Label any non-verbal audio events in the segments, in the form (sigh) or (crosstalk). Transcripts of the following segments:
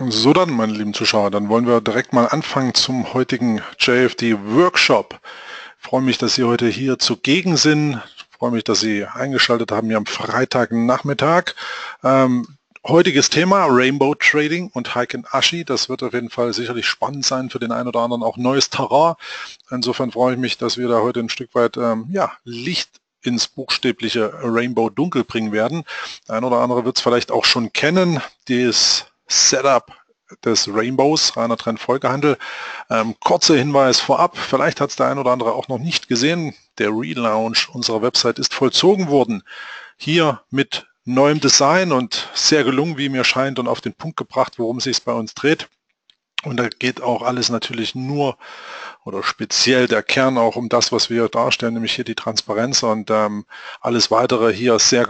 So dann, meine lieben Zuschauer, dann wollen wir direkt mal anfangen zum heutigen JFD Workshop. Ich freue mich, dass Sie heute hier zugegen sind. Ich freue mich, dass Sie eingeschaltet haben hier am Freitagnachmittag. Ähm, heutiges Thema Rainbow Trading und Heiken Ashi. Das wird auf jeden Fall sicherlich spannend sein für den einen oder anderen, auch neues Terrain. Insofern freue ich mich, dass wir da heute ein Stück weit ähm, ja, Licht ins buchstäbliche Rainbow Dunkel bringen werden. Ein oder andere wird es vielleicht auch schon kennen. Das Setup des Rainbows, reiner Trend Folgehandel. Ähm, kurzer Hinweis vorab, vielleicht hat es der ein oder andere auch noch nicht gesehen. Der Relaunch unserer Website ist vollzogen worden. Hier mit neuem Design und sehr gelungen, wie mir scheint, und auf den Punkt gebracht, worum es sich bei uns dreht. Und da geht auch alles natürlich nur oder speziell der Kern auch um das, was wir darstellen, nämlich hier die Transparenz und ähm, alles weitere hier sehr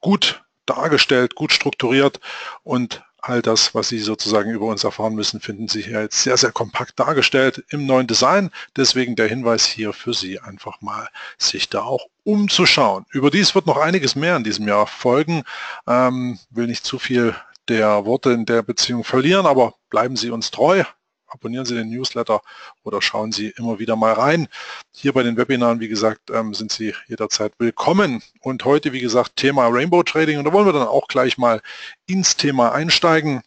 gut dargestellt, gut strukturiert und all das, was Sie sozusagen über uns erfahren müssen, finden Sie hier jetzt sehr, sehr kompakt dargestellt im neuen Design. Deswegen der Hinweis hier für Sie einfach mal, sich da auch umzuschauen. Überdies wird noch einiges mehr in diesem Jahr folgen. Ähm, will nicht zu viel der Worte in der Beziehung verlieren, aber bleiben Sie uns treu abonnieren Sie den Newsletter oder schauen Sie immer wieder mal rein. Hier bei den Webinaren, wie gesagt, ähm, sind Sie jederzeit willkommen. Und heute, wie gesagt, Thema Rainbow Trading. Und da wollen wir dann auch gleich mal ins Thema einsteigen.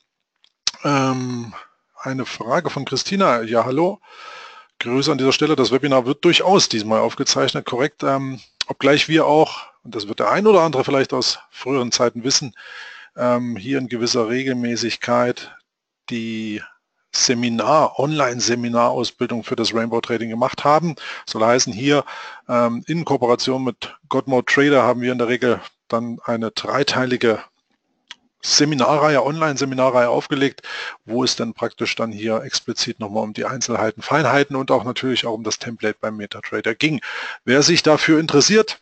Ähm, eine Frage von Christina. Ja, hallo. Grüße an dieser Stelle. Das Webinar wird durchaus diesmal aufgezeichnet, korrekt. Ähm, obgleich wir auch, und das wird der ein oder andere vielleicht aus früheren Zeiten wissen, hier in gewisser Regelmäßigkeit die Seminar, Online-Seminarausbildung für das Rainbow Trading gemacht haben. Soll heißen, hier ähm, in Kooperation mit Godmode Trader haben wir in der Regel dann eine dreiteilige Seminarreihe, Online-Seminarreihe aufgelegt, wo es dann praktisch dann hier explizit nochmal um die Einzelheiten, Feinheiten und auch natürlich auch um das Template beim MetaTrader ging. Wer sich dafür interessiert,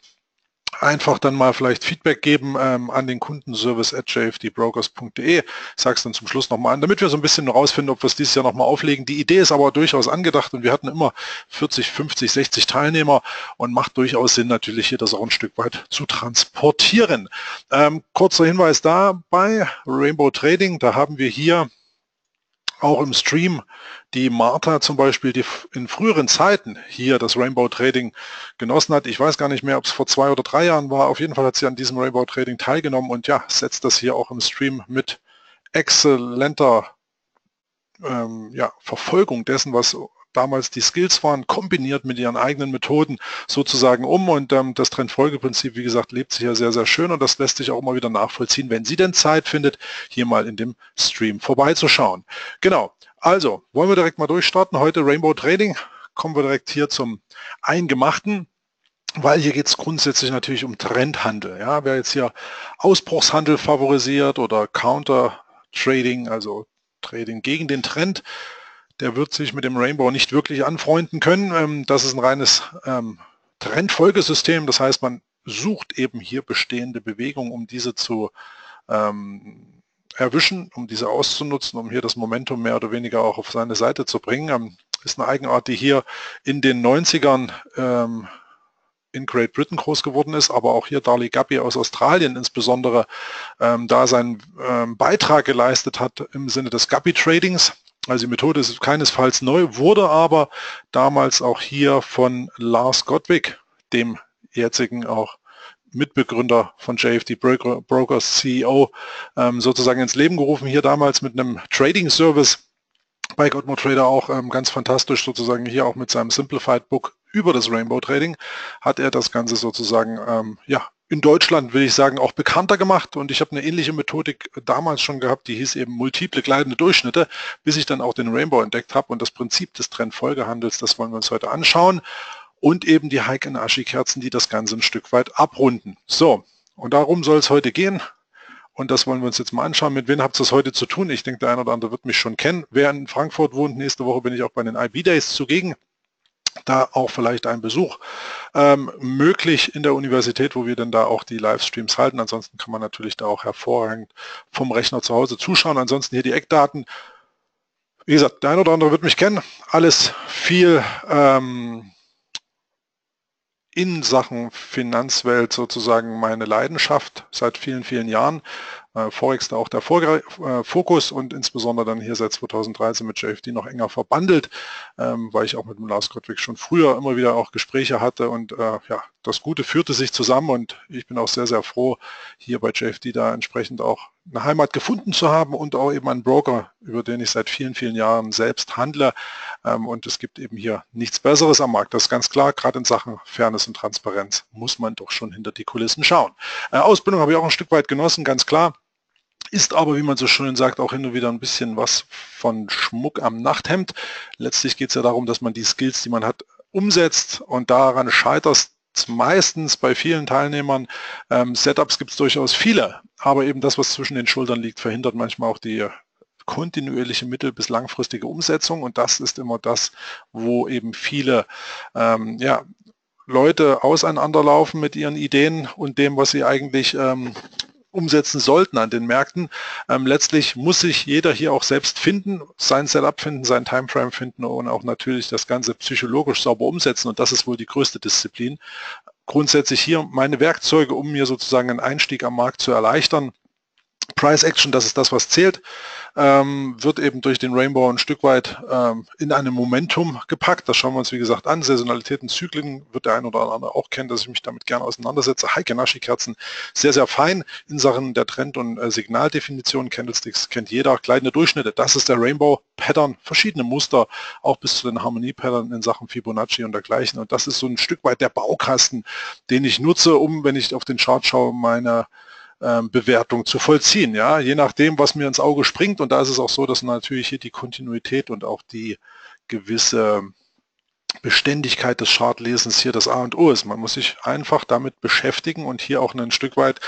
einfach dann mal vielleicht Feedback geben ähm, an den Kundenservice at jfdbrokers.de. Sag's dann zum Schluss nochmal an, damit wir so ein bisschen rausfinden, ob wir es dieses Jahr nochmal auflegen. Die Idee ist aber durchaus angedacht und wir hatten immer 40, 50, 60 Teilnehmer und macht durchaus Sinn, natürlich hier das auch ein Stück weit zu transportieren. Ähm, kurzer Hinweis dabei, Rainbow Trading, da haben wir hier auch im Stream die Martha zum Beispiel, die in früheren Zeiten hier das Rainbow Trading genossen hat. Ich weiß gar nicht mehr, ob es vor zwei oder drei Jahren war. Auf jeden Fall hat sie an diesem Rainbow Trading teilgenommen und ja, setzt das hier auch im Stream mit exzellenter ähm, ja, Verfolgung dessen, was damals die Skills waren, kombiniert mit ihren eigenen Methoden sozusagen um. Und ähm, das Trendfolgeprinzip, wie gesagt, lebt sich ja sehr, sehr schön und das lässt sich auch immer wieder nachvollziehen, wenn sie denn Zeit findet, hier mal in dem Stream vorbeizuschauen. Genau. Also, wollen wir direkt mal durchstarten. Heute Rainbow Trading. Kommen wir direkt hier zum Eingemachten weil hier geht es grundsätzlich natürlich um Trendhandel. Ja, wer jetzt hier Ausbruchshandel favorisiert oder Counter Trading, also Trading gegen den Trend, der wird sich mit dem Rainbow nicht wirklich anfreunden können. Ähm, das ist ein reines ähm, Trendfolgesystem. Das heißt, man sucht eben hier bestehende Bewegungen, um diese zu ähm, erwischen, um diese auszunutzen, um hier das Momentum mehr oder weniger auch auf seine Seite zu bringen. Ist eine Eigenart, die hier in den 90ern ähm, in Great Britain groß geworden ist, aber auch hier Darley Guppy aus Australien insbesondere ähm, da seinen ähm, Beitrag geleistet hat im Sinne des Guppy Tradings. Also die Methode ist keinesfalls neu, wurde aber damals auch hier von Lars Gottwig, dem jetzigen auch Mitbegründer von JFD Brokers, CEO, ähm, sozusagen ins Leben gerufen. Hier damals mit einem Trading Service bei Godmo Trader auch ähm, ganz fantastisch sozusagen hier auch mit seinem Simplified Book über das Rainbow Trading hat er das Ganze sozusagen ähm, ja, in Deutschland, will ich sagen, auch bekannter gemacht und ich habe eine ähnliche Methodik damals schon gehabt, die hieß eben multiple gleitende Durchschnitte, bis ich dann auch den Rainbow entdeckt habe und das Prinzip des Trendfolgehandels, das wollen wir uns heute anschauen und eben die Hike and Ashi Kerzen, die das Ganze ein Stück weit abrunden. So, und darum soll es heute gehen. Und das wollen wir uns jetzt mal anschauen. Mit wem habt ihr es heute zu tun? Ich denke, der eine oder andere wird mich schon kennen. Wer in Frankfurt wohnt, nächste Woche bin ich auch bei den IB Days zugegen da auch vielleicht ein Besuch ähm, möglich in der Universität, wo wir dann da auch die Livestreams halten. Ansonsten kann man natürlich da auch hervorragend vom Rechner zu Hause zuschauen. Ansonsten hier die Eckdaten. Wie gesagt, der eine oder andere wird mich kennen. Alles viel ähm, in Sachen Finanzwelt sozusagen meine Leidenschaft seit vielen, vielen Jahren. Äh, Forex da auch der äh, Fokus und insbesondere dann hier seit 2013 mit JFD noch enger verbandelt, ähm, weil ich auch mit dem Lars Gottwig schon früher immer wieder auch Gespräche hatte und äh, ja, das Gute führte sich zusammen und ich bin auch sehr, sehr froh, hier bei JFD da entsprechend auch eine Heimat gefunden zu haben und auch eben einen Broker, über den ich seit vielen, vielen Jahren selbst handle. Ähm, und es gibt eben hier nichts Besseres am Markt. Das ist ganz klar, gerade in Sachen Fairness und Transparenz muss man doch schon hinter die Kulissen schauen. Ausbildung habe ich auch ein Stück weit genossen, ganz klar ist aber, wie man so schön sagt, auch hin und wieder ein bisschen was von Schmuck am Nachthemd. Letztlich geht es ja darum, dass man die Skills, die man hat, umsetzt und daran scheitert meistens bei vielen Teilnehmern. Ähm, Setups gibt es durchaus viele, aber eben das, was zwischen den Schultern liegt, verhindert manchmal auch die kontinuierliche mittel- bis langfristige Umsetzung und das ist immer das, wo eben viele ähm, ja, Leute auseinanderlaufen mit ihren Ideen und dem, was sie eigentlich ähm, umsetzen sollten an den Märkten. Ähm, letztlich muss sich jeder hier auch selbst finden, sein Setup finden, sein Timeframe finden und auch natürlich das Ganze psychologisch sauber umsetzen. Und das ist wohl die größte Disziplin. Grundsätzlich hier meine Werkzeuge, um mir sozusagen einen Einstieg am Markt zu erleichtern. Price Action, das ist das, was zählt ähm, wird eben durch den Rainbow ein Stück weit ähm, in einem Momentum gepackt. Das schauen wir uns wie gesagt an. Saisonalitäten, Zyklen wird der ein oder andere auch kennen, dass ich mich damit gerne auseinandersetze. Heike Nashi-Kerzen, sehr, sehr fein in Sachen der Trend- und äh, Signaldefinition. Candlesticks kennt jeder. Gleitende Durchschnitte, das ist der Rainbow Pattern, verschiedene Muster, auch bis zu den Harmonie-Pattern in Sachen Fibonacci und dergleichen. Und das ist so ein Stück weit der Baukasten, den ich nutze, um, wenn ich auf den Chart schaue, meine Bewertung zu vollziehen. Ja, je nachdem, was mir ins Auge springt. Und da ist es auch so, dass natürlich hier die Kontinuität und auch die gewisse Beständigkeit des Chartlesens hier das A und O ist. Man muss sich einfach damit beschäftigen und hier auch ein Stück weit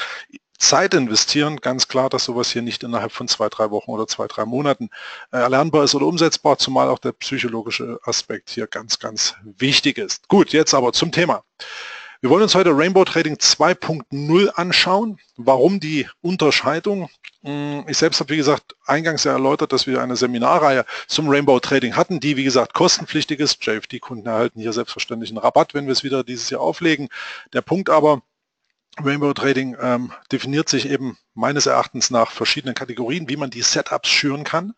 Zeit investieren. Ganz klar, dass sowas hier nicht innerhalb von zwei, drei Wochen oder zwei, drei Monaten äh, erlernbar ist oder umsetzbar, zumal auch der psychologische Aspekt hier ganz, ganz wichtig ist. Gut, jetzt aber zum Thema. Wir wollen uns heute Rainbow Trading 2.0 anschauen. Warum die Unterscheidung? Hm, ich selbst habe, wie gesagt, eingangs ja erläutert, dass wir eine Seminarreihe zum Rainbow Trading hatten, die, wie gesagt, kostenpflichtig ist. JFD-Kunden erhalten hier selbstverständlich einen Rabatt, wenn wir es wieder dieses Jahr auflegen. Der Punkt aber, Rainbow Trading ähm, definiert sich eben meines Erachtens nach verschiedenen Kategorien, wie man die Setups schüren kann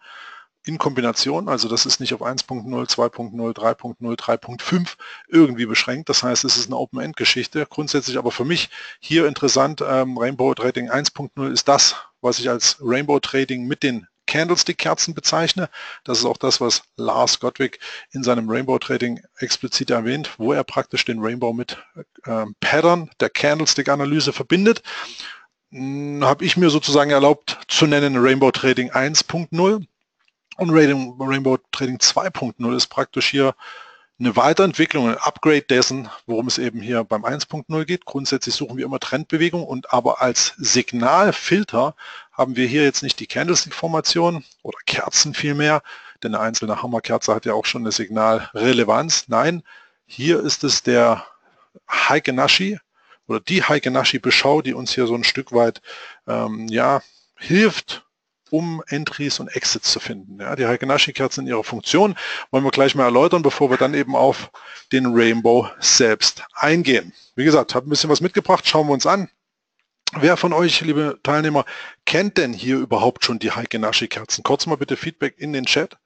in Kombination, also das ist nicht auf 1.0, 2.0, 3.0, 3.5 irgendwie beschränkt. Das heißt, es ist eine Open-End-Geschichte. Grundsätzlich aber für mich hier interessant, ähm, Rainbow Trading 1.0 ist das, was ich als Rainbow Trading mit den Candlestick-Kerzen bezeichne. Das ist auch das, was Lars Gottwig in seinem Rainbow Trading explizit erwähnt, wo er praktisch den Rainbow mit äh, Pattern der Candlestick-Analyse verbindet. Hm, Habe ich mir sozusagen erlaubt zu nennen Rainbow Trading 1.0. Und Rainbow Trading 2.0 ist praktisch hier eine Weiterentwicklung, ein Upgrade dessen, worum es eben hier beim 1.0 geht. Grundsätzlich suchen wir immer Trendbewegung und aber als Signalfilter haben wir hier jetzt nicht die Candlestick-Formation oder Kerzen vielmehr, denn eine einzelne Hammerkerze hat ja auch schon eine Signalrelevanz. Nein, hier ist es der Heike Nashi oder die Heike Nashi Beschau, die uns hier so ein Stück weit ähm, ja, hilft, um Entries und Exits zu finden. Ja, die Heikenashi-Kerzen in ihrer Funktion wollen wir gleich mal erläutern, bevor wir dann eben auf den Rainbow selbst eingehen. Wie gesagt, habe ein bisschen was mitgebracht, schauen wir uns an. Wer von euch, liebe Teilnehmer, kennt denn hier überhaupt schon die Heikenashi-Kerzen? Kurz mal bitte Feedback in den Chat.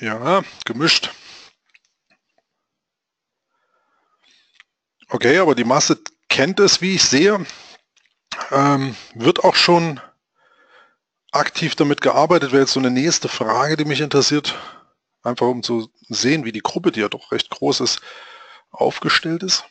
Ja, gemischt. Okay, aber die Masse kennt es, wie ich sehe. Ähm, wird auch schon aktiv damit gearbeitet, wäre jetzt so eine nächste Frage, die mich interessiert. Einfach um zu sehen, wie die Gruppe, die ja doch recht groß ist, aufgestellt ist.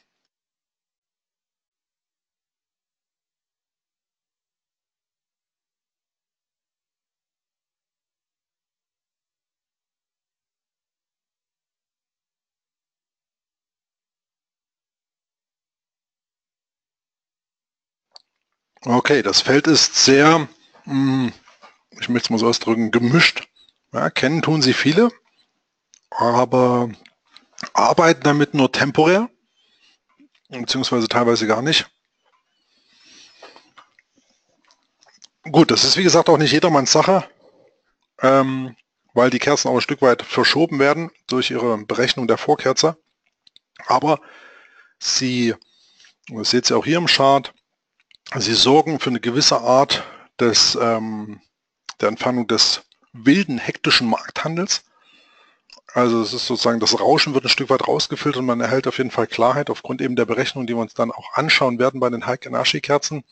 Okay, das Feld ist sehr, hm, ich möchte es mal so ausdrücken, gemischt. Ja, kennen tun sie viele, aber arbeiten damit nur temporär, beziehungsweise teilweise gar nicht. Gut, das ist wie gesagt auch nicht jedermanns Sache. Ähm, weil die Kerzen auch ein Stück weit verschoben werden durch ihre Berechnung der Vorkerze. Aber sie, das seht ihr auch hier im Chart, sie sorgen für eine gewisse Art des, ähm, der Entfernung des wilden, hektischen Markthandels. Also es ist sozusagen, das Rauschen wird ein Stück weit rausgefiltert und man erhält auf jeden Fall Klarheit aufgrund eben der Berechnung, die wir uns dann auch anschauen werden bei den Heikenashi-Kerzen.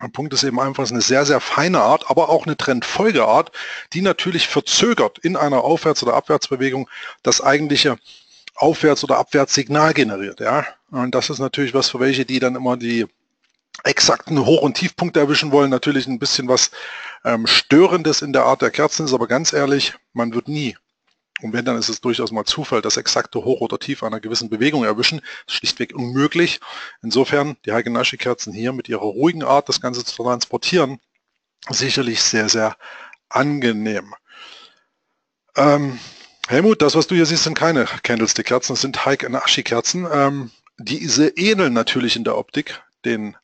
Der Punkt ist eben einfach, es ist eine sehr, sehr feine Art, aber auch eine Trendfolgeart, die natürlich verzögert in einer Aufwärts- oder Abwärtsbewegung das eigentliche Aufwärts- oder Abwärtssignal generiert. Ja? Und das ist natürlich was für welche, die dann immer die exakten Hoch- und Tiefpunkte erwischen wollen. Natürlich ein bisschen was ähm, Störendes in der Art der Kerzen ist, aber ganz ehrlich, man wird nie und wenn, dann ist es durchaus mal Zufall, das exakte Hoch oder Tief einer gewissen Bewegung erwischen. Das ist schlichtweg unmöglich. Insofern die Hagenashi-Kerzen hier mit ihrer ruhigen Art, das Ganze zu transportieren, sicherlich sehr, sehr angenehm. Ähm, Helmut, das, was du hier siehst, sind keine Candlestick-Kerzen, das sind Hagenashi-Kerzen. Ähm, diese ähneln natürlich in der Optik den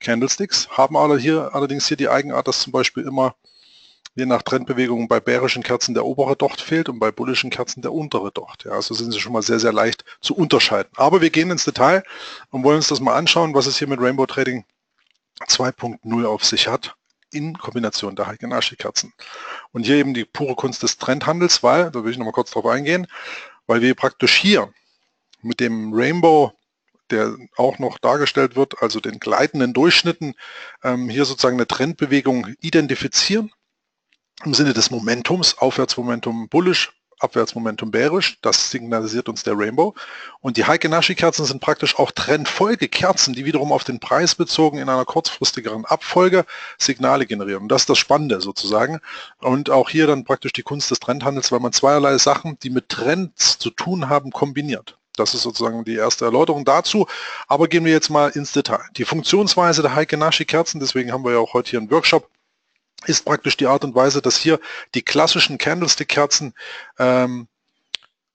Candlesticks, haben alle hier, allerdings hier die Eigenart, dass zum Beispiel immer je nach Trendbewegung bei bärischen Kerzen der obere Docht fehlt und bei bullischen Kerzen der untere Docht. Ja, also sind sie schon mal sehr, sehr leicht zu unterscheiden. Aber wir gehen ins Detail und wollen uns das mal anschauen, was es hier mit Rainbow Trading 2.0 auf sich hat in Kombination der Heigenashi-Kerzen. Und hier eben die pure Kunst des Trendhandels, weil, da will ich nochmal kurz drauf eingehen, weil wir praktisch hier mit dem Rainbow der auch noch dargestellt wird, also den gleitenden Durchschnitten, ähm, hier sozusagen eine Trendbewegung identifizieren im Sinne des Momentums, Aufwärtsmomentum bullish, Abwärtsmomentum bärisch, das signalisiert uns der Rainbow. Und die Heike-Nashi-Kerzen sind praktisch auch Trendfolgekerzen, die wiederum auf den Preis bezogen in einer kurzfristigeren Abfolge Signale generieren. Und das ist das Spannende sozusagen. Und auch hier dann praktisch die Kunst des Trendhandels, weil man zweierlei Sachen, die mit Trends zu tun haben, kombiniert. Das ist sozusagen die erste Erläuterung dazu. Aber gehen wir jetzt mal ins Detail. Die Funktionsweise der Heike-Nashi-Kerzen, deswegen haben wir ja auch heute hier einen Workshop, ist praktisch die Art und Weise, dass hier die klassischen Candlestick-Kerzen ähm,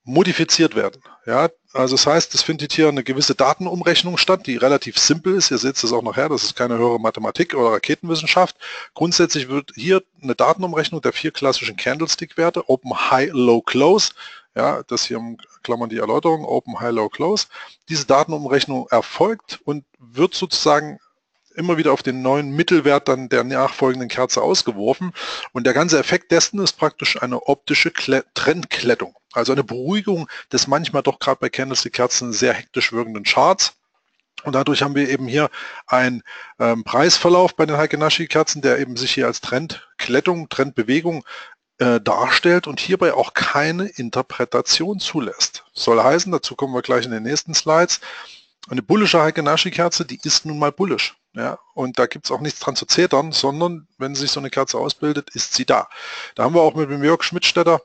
modifiziert werden. Ja, also das heißt, es findet hier eine gewisse Datenumrechnung statt, die relativ simpel ist. Ihr seht es auch nachher, das ist keine höhere Mathematik oder Raketenwissenschaft. Grundsätzlich wird hier eine Datenumrechnung der vier klassischen Candlestick-Werte, Open, High, Low, Close. Ja, das hier im Klammern die Erläuterung, Open, High, Low, Close. Diese Datenumrechnung erfolgt und wird sozusagen immer wieder auf den neuen Mittelwert dann der nachfolgenden Kerze ausgeworfen. Und der ganze Effekt dessen ist praktisch eine optische Kle Trendklettung. Also eine Beruhigung des manchmal doch gerade bei Candlestick-Kerzen sehr hektisch wirkenden Charts. Und dadurch haben wir eben hier einen ähm, Preisverlauf bei den Heikenashi-Kerzen, der eben sich hier als Trendklettung, Trendbewegung äh, darstellt und hierbei auch keine Interpretation zulässt. Soll heißen, dazu kommen wir gleich in den nächsten Slides, eine bullische Heikenashi-Kerze, die ist nun mal bullisch. Ja, und da gibt es auch nichts dran zu zetern, sondern wenn sich so eine Kerze ausbildet, ist sie da. Da haben wir auch mit dem Jörg Schmidtstädter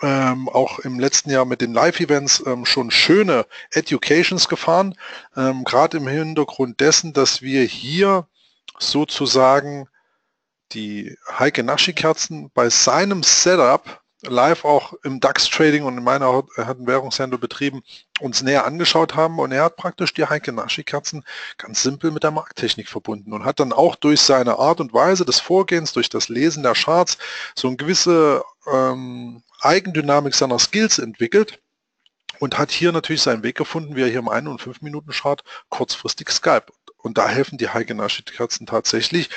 ähm, auch im letzten Jahr mit den Live-Events ähm, schon schöne Educations gefahren, ähm, gerade im Hintergrund dessen, dass wir hier sozusagen die Heike Naschi-Kerzen bei seinem Setup live auch im DAX-Trading und in meiner harten Währungshandel betrieben uns näher angeschaut haben und er hat praktisch die Heike Naschi-Kerzen ganz simpel mit der Markttechnik verbunden und hat dann auch durch seine Art und Weise des Vorgehens, durch das Lesen der Charts so eine gewisse ähm, Eigendynamik seiner Skills entwickelt und hat hier natürlich seinen Weg gefunden, wie er hier im 1- und 5-Minuten-Chart kurzfristig Skype. Und da helfen die Heike Naschi-Kerzen tatsächlich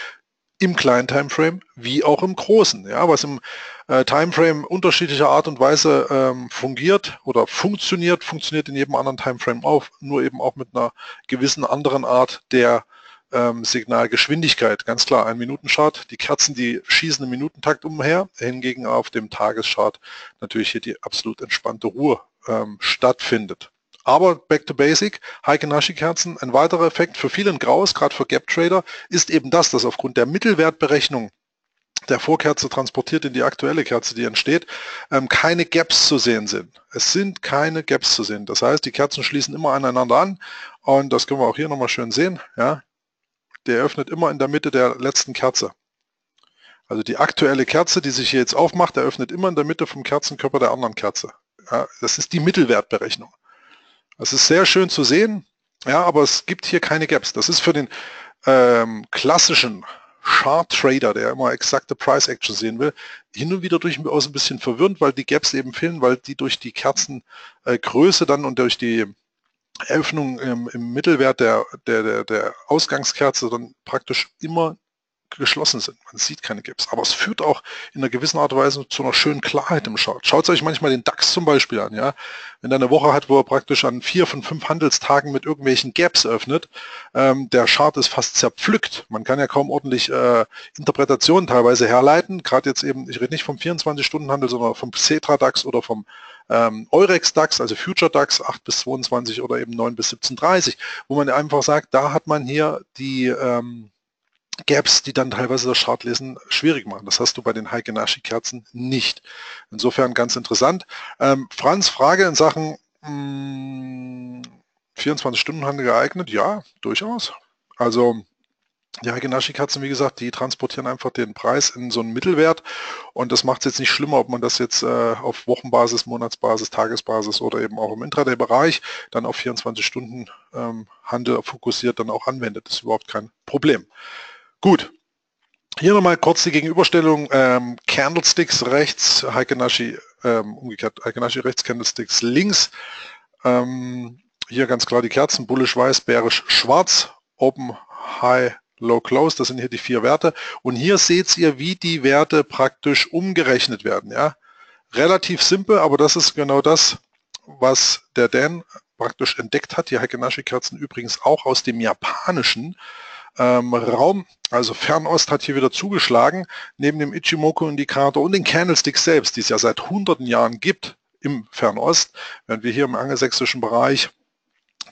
im kleinen Timeframe wie auch im großen. Ja, was im äh, Timeframe unterschiedlicher Art und Weise ähm, fungiert oder funktioniert, funktioniert in jedem anderen Timeframe auch, nur eben auch mit einer gewissen anderen Art der ähm, Signalgeschwindigkeit. Ganz klar, ein Minutenchart, die Kerzen, die schießen im Minutentakt umher, hingegen auf dem Tageschart natürlich hier die absolut entspannte Ruhe ähm, stattfindet. Aber back to basic, Heike-Nashi-Kerzen, ein weiterer Effekt für vielen Graus, gerade für Gap-Trader, ist eben das, dass aufgrund der Mittelwertberechnung der Vorkerze transportiert in die aktuelle Kerze, die entsteht, ähm, keine Gaps zu sehen sind. Es sind keine Gaps zu sehen. Das heißt, die Kerzen schließen immer aneinander an und das können wir auch hier nochmal schön sehen. Ja, Der öffnet immer in der Mitte der letzten Kerze. Also die aktuelle Kerze, die sich hier jetzt aufmacht, der öffnet immer in der Mitte vom Kerzenkörper der anderen Kerze. Ja, das ist die Mittelwertberechnung. Das ist sehr schön zu sehen, ja, aber es gibt hier keine Gaps. Das ist für den ähm, klassischen Chart Trader, der immer exakte Price Action sehen will, hin und wieder durchaus ein bisschen verwirrend, weil die Gaps eben fehlen, weil die durch die Kerzengröße äh, dann und durch die Öffnung im, im Mittelwert der, der, der, der Ausgangskerze dann praktisch immer geschlossen sind. Man sieht keine Gaps. Aber es führt auch in einer gewissen Art und Weise zu einer schönen Klarheit im Chart. Schaut euch manchmal den DAX zum Beispiel an. Ja? Wenn er eine Woche hat, wo er praktisch an vier von fünf Handelstagen mit irgendwelchen Gaps öffnet, ähm, der Chart ist fast zerpflückt. Man kann ja kaum ordentlich äh, Interpretationen teilweise herleiten. Gerade jetzt eben, ich rede nicht vom 24-Stunden-Handel, sondern vom Cetra DAX oder vom ähm, Eurex DAX, also Future DAX 8 bis 22 oder eben 9 bis 17.30, wo man einfach sagt, da hat man hier die ähm, Gaps, die dann teilweise das Chartlesen schwierig machen. Das hast du bei den Heikenashi-Kerzen nicht. Insofern ganz interessant. Ähm, Franz, Frage in Sachen 24-Stunden-Handel hm, geeignet? Ja, durchaus. Also die Heikenashi-Kerzen, wie gesagt, die transportieren einfach den Preis in so einen Mittelwert und das macht es jetzt nicht schlimmer, ob man das jetzt äh, auf Wochenbasis, Monatsbasis, Tagesbasis oder eben auch im Intraday-Bereich dann auf 24 Stunden ähm, Handel fokussiert dann auch anwendet. Das ist überhaupt kein Problem. Gut. Hier nochmal kurz die Gegenüberstellung. Ähm, Candlesticks rechts, Heikenashi, ähm, umgekehrt, Heikenashi rechts, Candlesticks links. Ähm, hier ganz klar die Kerzen, bullish weiß, bärisch schwarz, open, high, low, close. Das sind hier die vier Werte. Und hier seht ihr, wie die Werte praktisch umgerechnet werden. Ja, Relativ simpel, aber das ist genau das, was der Dan praktisch entdeckt hat. Die Heikenashi-Kerzen übrigens auch aus dem Japanischen ähm, Raum, also Fernost hat hier wieder zugeschlagen, neben dem Ichimoku-Indikator und den Candlesticks selbst, die es ja seit hunderten Jahren gibt im Fernost, während wir hier im angelsächsischen Bereich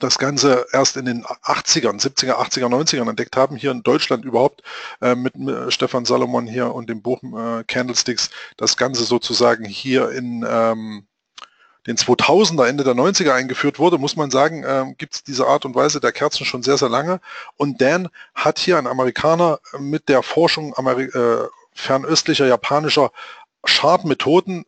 das Ganze erst in den 80ern, 70er, 80er, 90ern entdeckt haben, hier in Deutschland überhaupt äh, mit Stefan Salomon hier und dem Buch äh, Candlesticks, das Ganze sozusagen hier in ähm, den 2000er, Ende der 90er eingeführt wurde, muss man sagen, äh, gibt es diese Art und Weise der Kerzen schon sehr, sehr lange. Und Dan hat hier ein Amerikaner mit der Forschung Ameri äh, fernöstlicher japanischer Chartmethoden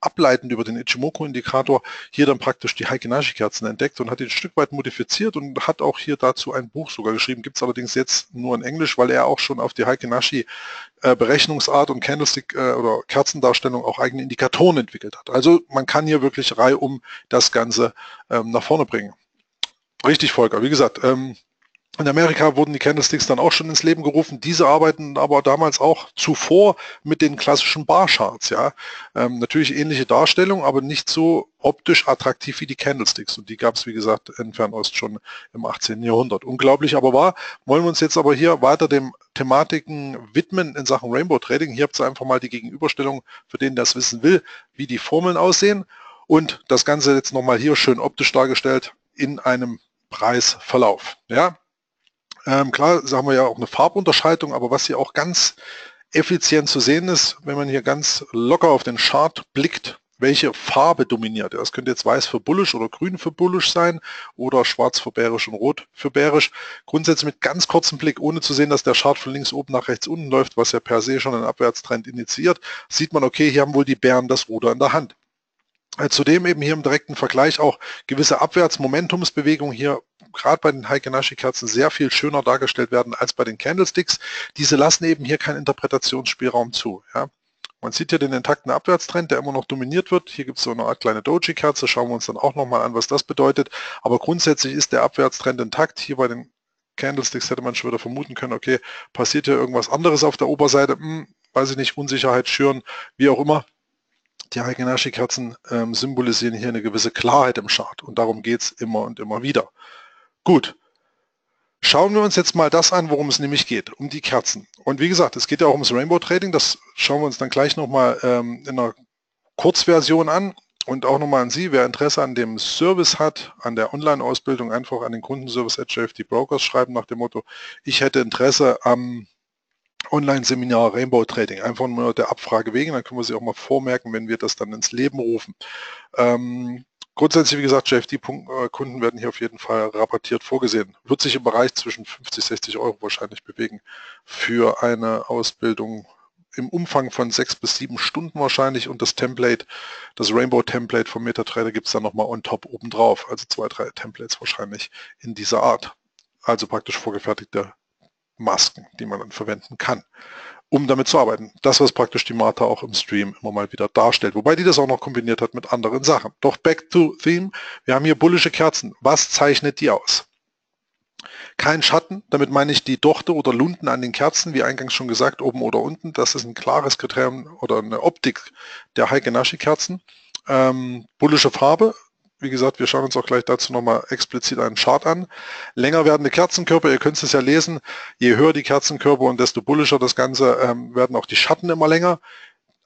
ableitend über den Ichimoku-Indikator hier dann praktisch die Heikenashi-Kerzen entdeckt und hat ihn ein Stück weit modifiziert und hat auch hier dazu ein Buch sogar geschrieben, gibt es allerdings jetzt nur in Englisch, weil er auch schon auf die Heikenashi-Berechnungsart und Candlestick äh, oder Kerzendarstellung auch eigene Indikatoren entwickelt hat. Also man kann hier wirklich reihum das Ganze ähm, nach vorne bringen. Richtig, Volker. Wie gesagt, ähm, in Amerika wurden die Candlesticks dann auch schon ins Leben gerufen. Diese arbeiten aber damals auch zuvor mit den klassischen Barcharts. Ja, ähm, natürlich ähnliche Darstellung, aber nicht so optisch attraktiv wie die Candlesticks. Und die gab es, wie gesagt, in Fernost schon im 18. Jahrhundert. Unglaublich aber wahr. Wollen wir uns jetzt aber hier weiter dem Thematiken widmen in Sachen Rainbow Trading. Hier habt ihr einfach mal die Gegenüberstellung für den, der es wissen will, wie die Formeln aussehen. Und das Ganze jetzt nochmal hier schön optisch dargestellt in einem Preisverlauf. Ja, ähm, klar, sagen wir ja auch eine Farbunterscheidung, aber was hier auch ganz effizient zu sehen ist, wenn man hier ganz locker auf den Chart blickt, welche Farbe dominiert. Das könnte jetzt weiß für bullisch oder grün für bullisch sein oder schwarz für bärisch und rot für bärisch. Grundsätzlich mit ganz kurzem Blick, ohne zu sehen, dass der Chart von links oben nach rechts unten läuft, was ja per se schon einen Abwärtstrend initiiert, sieht man, okay, hier haben wohl die Bären das Ruder in der Hand. Zudem eben hier im direkten Vergleich auch gewisse Abwärtsmomentumsbewegungen hier gerade bei den Heikenashi-Kerzen sehr viel schöner dargestellt werden als bei den Candlesticks. Diese lassen eben hier keinen Interpretationsspielraum zu. Ja. Man sieht hier den intakten Abwärtstrend, der immer noch dominiert wird. Hier gibt es so eine Art kleine Doji-Kerze, schauen wir uns dann auch nochmal an, was das bedeutet. Aber grundsätzlich ist der Abwärtstrend intakt. Hier bei den Candlesticks hätte man schon wieder vermuten können, okay, passiert hier irgendwas anderes auf der Oberseite, hm, weiß ich nicht, Unsicherheit schüren, wie auch immer. Die Heikenashi-Kerzen ähm, symbolisieren hier eine gewisse Klarheit im Chart und darum geht es immer und immer wieder. Gut, schauen wir uns jetzt mal das an, worum es nämlich geht, um die Kerzen. Und wie gesagt, es geht ja auch ums Rainbow Trading, das schauen wir uns dann gleich nochmal ähm, in einer Kurzversion an. Und auch nochmal an Sie, wer Interesse an dem Service hat, an der Online-Ausbildung, einfach an den Kundenservice at JFD Brokers schreiben nach dem Motto, ich hätte Interesse am Online-Seminar Rainbow Trading. Einfach nur der Abfrage wegen, dann können wir sie auch mal vormerken, wenn wir das dann ins Leben rufen. Ähm, grundsätzlich, wie gesagt, JFD-Kunden werden hier auf jeden Fall rabattiert vorgesehen. Wird sich im Bereich zwischen 50, 60 Euro wahrscheinlich bewegen für eine Ausbildung im Umfang von sechs bis sieben Stunden wahrscheinlich und das Template, das Rainbow Template vom MetaTrader gibt es dann nochmal on top obendrauf. Also zwei, drei Templates wahrscheinlich in dieser Art. Also praktisch vorgefertigte Masken, die man dann verwenden kann, um damit zu arbeiten. Das, was praktisch die Martha auch im Stream immer mal wieder darstellt. Wobei die das auch noch kombiniert hat mit anderen Sachen. Doch back to theme. Wir haben hier bullische Kerzen. Was zeichnet die aus? Kein Schatten, damit meine ich die Dochte oder Lunden an den Kerzen, wie eingangs schon gesagt, oben oder unten. Das ist ein klares Kriterium oder eine Optik der Heikenashi-Kerzen. Ähm, bullische Farbe, wie gesagt, wir schauen uns auch gleich dazu nochmal explizit einen Chart an. Länger werdende Kerzenkörper, ihr könnt es ja lesen, je höher die Kerzenkörper und desto bullischer das Ganze, ähm, werden auch die Schatten immer länger.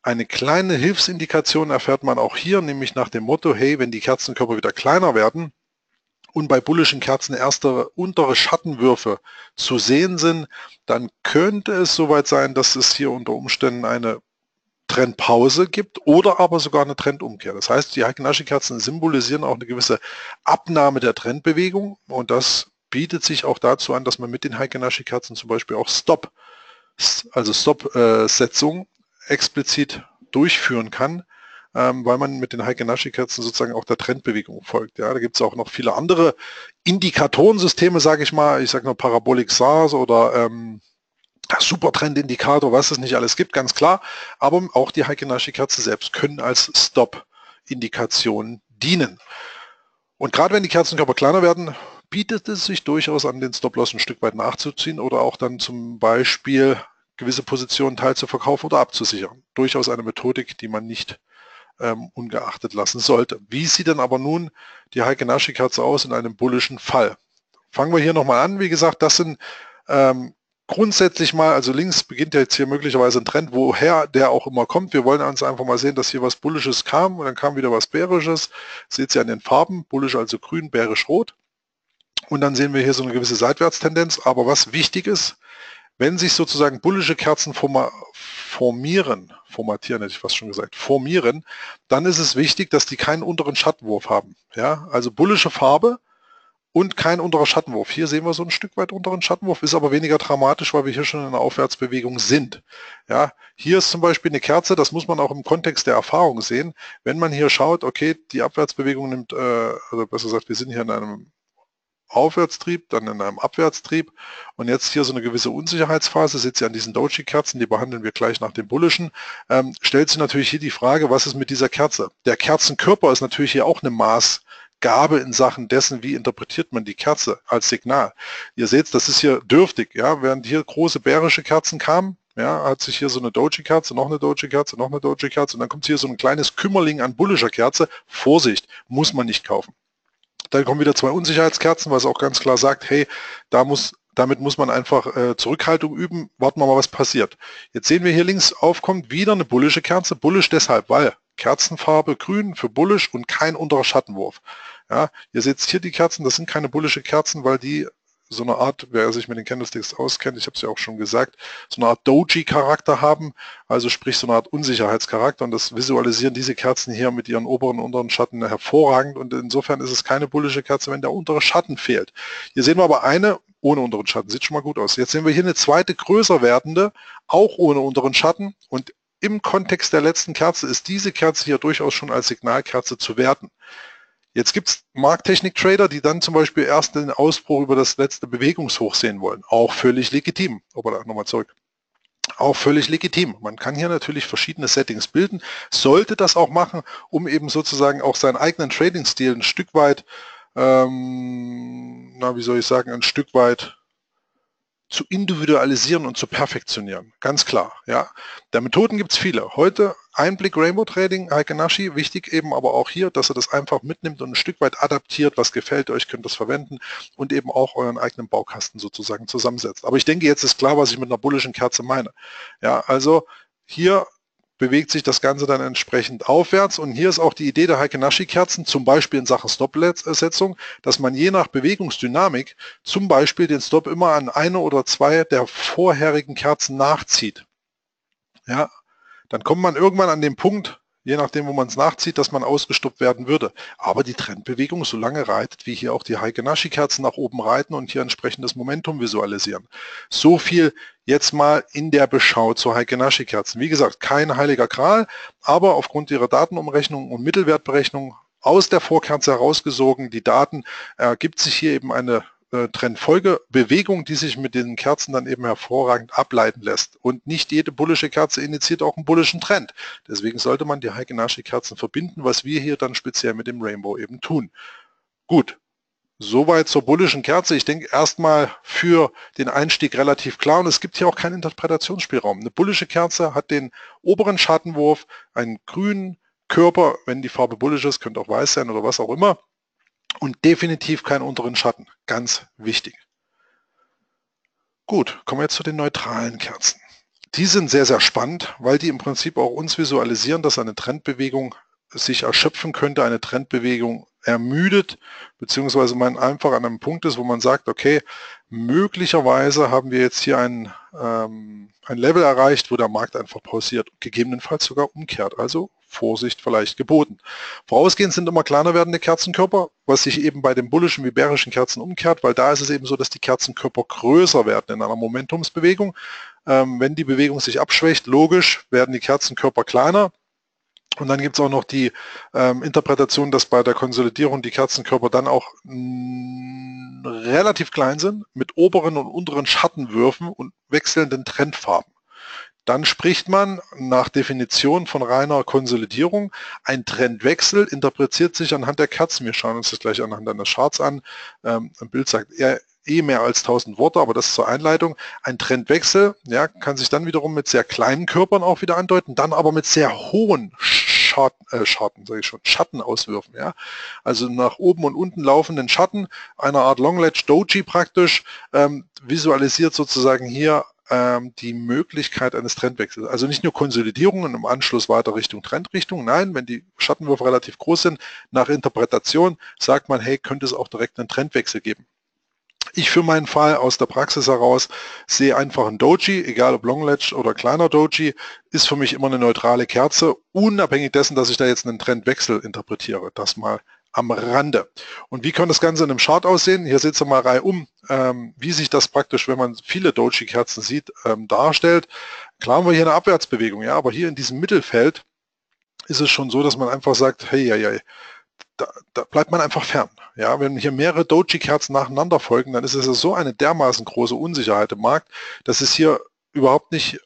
Eine kleine Hilfsindikation erfährt man auch hier, nämlich nach dem Motto, hey, wenn die Kerzenkörper wieder kleiner werden, und bei bullischen Kerzen erste untere Schattenwürfe zu sehen sind, dann könnte es soweit sein, dass es hier unter Umständen eine Trendpause gibt oder aber sogar eine Trendumkehr. Das heißt, die Hakenashi-Kerzen symbolisieren auch eine gewisse Abnahme der Trendbewegung und das bietet sich auch dazu an, dass man mit den Hakenashi-Kerzen zum Beispiel auch Stop, also Stop-Setzung explizit durchführen kann, ähm, weil man mit den Heike-Nashi-Kerzen sozusagen auch der Trendbewegung folgt. Ja, da gibt es auch noch viele andere Indikatorensysteme, sage ich mal. Ich sage nur Parabolic SARS oder ähm, Supertrend-Indikator, was es nicht alles gibt, ganz klar. Aber auch die Heike-Nashi-Kerzen selbst können als Stop-Indikation dienen. Und gerade wenn die Kerzenkörper kleiner werden, bietet es sich durchaus an, den Stop-Loss ein Stück weit nachzuziehen oder auch dann zum Beispiel gewisse Positionen teilzuverkaufen oder abzusichern. Durchaus eine Methodik, die man nicht ähm, ungeachtet lassen sollte. Wie sieht denn aber nun die Heike Naschi-Kerze aus in einem bullischen Fall? Fangen wir hier nochmal an. Wie gesagt, das sind ähm, grundsätzlich mal, also links beginnt ja jetzt hier möglicherweise ein Trend, woher der auch immer kommt. Wir wollen uns einfach mal sehen, dass hier was Bullisches kam und dann kam wieder was Bärisches. Seht ihr an den Farben, bullisch also grün, bärisch rot. Und dann sehen wir hier so eine gewisse Seitwärtstendenz. Aber was wichtig ist, wenn sich sozusagen bullische Kerzen formieren, formatieren hätte ich fast schon gesagt, formieren, dann ist es wichtig, dass die keinen unteren Schattenwurf haben. Ja, also bullische Farbe und kein unterer Schattenwurf. Hier sehen wir so ein Stück weit unteren Schattenwurf, ist aber weniger dramatisch, weil wir hier schon in einer Aufwärtsbewegung sind. Ja, hier ist zum Beispiel eine Kerze, das muss man auch im Kontext der Erfahrung sehen. Wenn man hier schaut, okay, die Abwärtsbewegung nimmt, äh, also besser gesagt, wir sind hier in einem Aufwärtstrieb, dann in einem Abwärtstrieb und jetzt hier so eine gewisse Unsicherheitsphase, sitzt ihr an diesen Doji-Kerzen, die behandeln wir gleich nach dem Bullischen, ähm, stellt sich natürlich hier die Frage, was ist mit dieser Kerze? Der Kerzenkörper ist natürlich hier auch eine Maßgabe in Sachen dessen, wie interpretiert man die Kerze als Signal. Ihr seht, das ist hier dürftig, ja, während hier große bärische Kerzen kamen, ja, hat sich hier so eine Doji-Kerze, noch eine Doji-Kerze, noch eine Doji-Kerze und dann kommt hier so ein kleines Kümmerling an bullischer Kerze. Vorsicht, muss man nicht kaufen. Dann kommen wieder zwei Unsicherheitskerzen, was auch ganz klar sagt, hey, da muss, damit muss man einfach äh, Zurückhaltung üben, warten wir mal, was passiert. Jetzt sehen wir hier links aufkommt wieder eine bullische Kerze, bullisch deshalb, weil Kerzenfarbe grün für bullisch und kein unterer Schattenwurf. Ja, ihr seht hier die Kerzen, das sind keine bullische Kerzen, weil die so eine Art, wer sich mit den Candlesticks auskennt, ich habe es ja auch schon gesagt, so eine Art Doji-Charakter haben, also sprich so eine Art Unsicherheitscharakter und das visualisieren diese Kerzen hier mit ihren oberen und unteren Schatten hervorragend und insofern ist es keine bullische Kerze, wenn der untere Schatten fehlt. Hier sehen wir aber eine ohne unteren Schatten, sieht schon mal gut aus. Jetzt sehen wir hier eine zweite größer werdende, auch ohne unteren Schatten und im Kontext der letzten Kerze ist diese Kerze hier durchaus schon als Signalkerze zu werten. Jetzt gibt es Markttechnik-Trader, die dann zum Beispiel erst den Ausbruch über das letzte Bewegungshoch sehen wollen. Auch völlig legitim. Aber nochmal zurück. Auch völlig legitim. Man kann hier natürlich verschiedene Settings bilden, sollte das auch machen, um eben sozusagen auch seinen eigenen Trading-Stil ein Stück weit, ähm, na wie soll ich sagen, ein Stück weit zu individualisieren und zu perfektionieren. Ganz klar. Ja. Der Methoden gibt es viele. Heute Einblick Rainbow Trading, Heike Naschi, wichtig eben aber auch hier, dass ihr das einfach mitnimmt und ein Stück weit adaptiert, was gefällt euch, könnt das verwenden und eben auch euren eigenen Baukasten sozusagen zusammensetzt. Aber ich denke, jetzt ist klar, was ich mit einer bullischen Kerze meine. Ja, also hier bewegt sich das Ganze dann entsprechend aufwärts. Und hier ist auch die Idee der Heike-Naschi-Kerzen, zum Beispiel in Sachen Stop-Setzung, dass man je nach Bewegungsdynamik zum Beispiel den Stop immer an eine oder zwei der vorherigen Kerzen nachzieht. Ja, dann kommt man irgendwann an den Punkt, je nachdem, wo man es nachzieht, dass man ausgestoppt werden würde. Aber die Trendbewegung so lange reitet, wie hier auch die Heike-Naschi-Kerzen nach oben reiten und hier entsprechendes Momentum visualisieren. So viel jetzt mal in der Beschau zu Heike-Naschi-Kerzen. Wie gesagt, kein heiliger Kral, aber aufgrund ihrer Datenumrechnung und Mittelwertberechnung aus der Vorkerze herausgesogen, die Daten, ergibt sich hier eben eine äh, Trendfolgebewegung, die sich mit den Kerzen dann eben hervorragend ableiten lässt. Und nicht jede bullische Kerze initiiert auch einen bullischen Trend. Deswegen sollte man die Heikenashi-Kerzen verbinden, was wir hier dann speziell mit dem Rainbow eben tun. Gut, Soweit zur bullischen Kerze. Ich denke erstmal für den Einstieg relativ klar und es gibt hier auch keinen Interpretationsspielraum. Eine bullische Kerze hat den oberen Schattenwurf, einen grünen Körper, wenn die Farbe bullisch ist, könnte auch weiß sein oder was auch immer und definitiv keinen unteren Schatten. Ganz wichtig. Gut, kommen wir jetzt zu den neutralen Kerzen. Die sind sehr, sehr spannend, weil die im Prinzip auch uns visualisieren, dass eine Trendbewegung sich erschöpfen könnte, eine Trendbewegung ermüdet, beziehungsweise man einfach an einem Punkt ist, wo man sagt, okay, möglicherweise haben wir jetzt hier ein, ähm, ein Level erreicht, wo der Markt einfach pausiert, gegebenenfalls sogar umkehrt. Also Vorsicht vielleicht geboten. Vorausgehend sind immer kleiner werdende Kerzenkörper, was sich eben bei den bullischen wie bärischen Kerzen umkehrt, weil da ist es eben so, dass die Kerzenkörper größer werden in einer Momentumsbewegung. Ähm, wenn die Bewegung sich abschwächt, logisch, werden die Kerzenkörper kleiner. Und dann gibt es auch noch die ähm, Interpretation, dass bei der Konsolidierung die Kerzenkörper dann auch mh, relativ klein sind, mit oberen und unteren Schattenwürfen und wechselnden Trendfarben. Dann spricht man nach Definition von reiner Konsolidierung. Ein Trendwechsel interpretiert sich anhand der Kerzen. Wir schauen uns das gleich anhand eines Charts an. Ähm, ein Bild sagt eher eh mehr als 1000 Worte, aber das zur Einleitung. Ein Trendwechsel ja, kann sich dann wiederum mit sehr kleinen Körpern auch wieder andeuten, dann aber mit sehr hohen Schatten, äh, Schatten sage ich schon, Schatten auswürfen. Ja? Also nach oben und unten laufenden Schatten, einer Art Long Ledge Doji praktisch, ähm, visualisiert sozusagen hier ähm, die Möglichkeit eines Trendwechsels. Also nicht nur Konsolidierungen im Anschluss weiter Richtung Trendrichtung, nein, wenn die Schattenwürfe relativ groß sind, nach Interpretation sagt man, hey, könnte es auch direkt einen Trendwechsel geben. Ich für meinen Fall aus der Praxis heraus sehe einfach ein Doji, egal ob Long Ledge oder kleiner Doji, ist für mich immer eine neutrale Kerze, unabhängig dessen, dass ich da jetzt einen Trendwechsel interpretiere. Das mal am Rande. Und wie kann das Ganze in einem Chart aussehen? Hier seht ihr mal reihum, ähm, wie sich das praktisch, wenn man viele Doji-Kerzen sieht, ähm, darstellt. Klar haben wir hier eine Abwärtsbewegung, ja, aber hier in diesem Mittelfeld ist es schon so, dass man einfach sagt, hey, hey, hey da, da bleibt man einfach fern. Ja, wenn hier mehrere Doji-Kerzen nacheinander folgen, dann ist es so eine dermaßen große Unsicherheit im Markt, dass es hier überhaupt nicht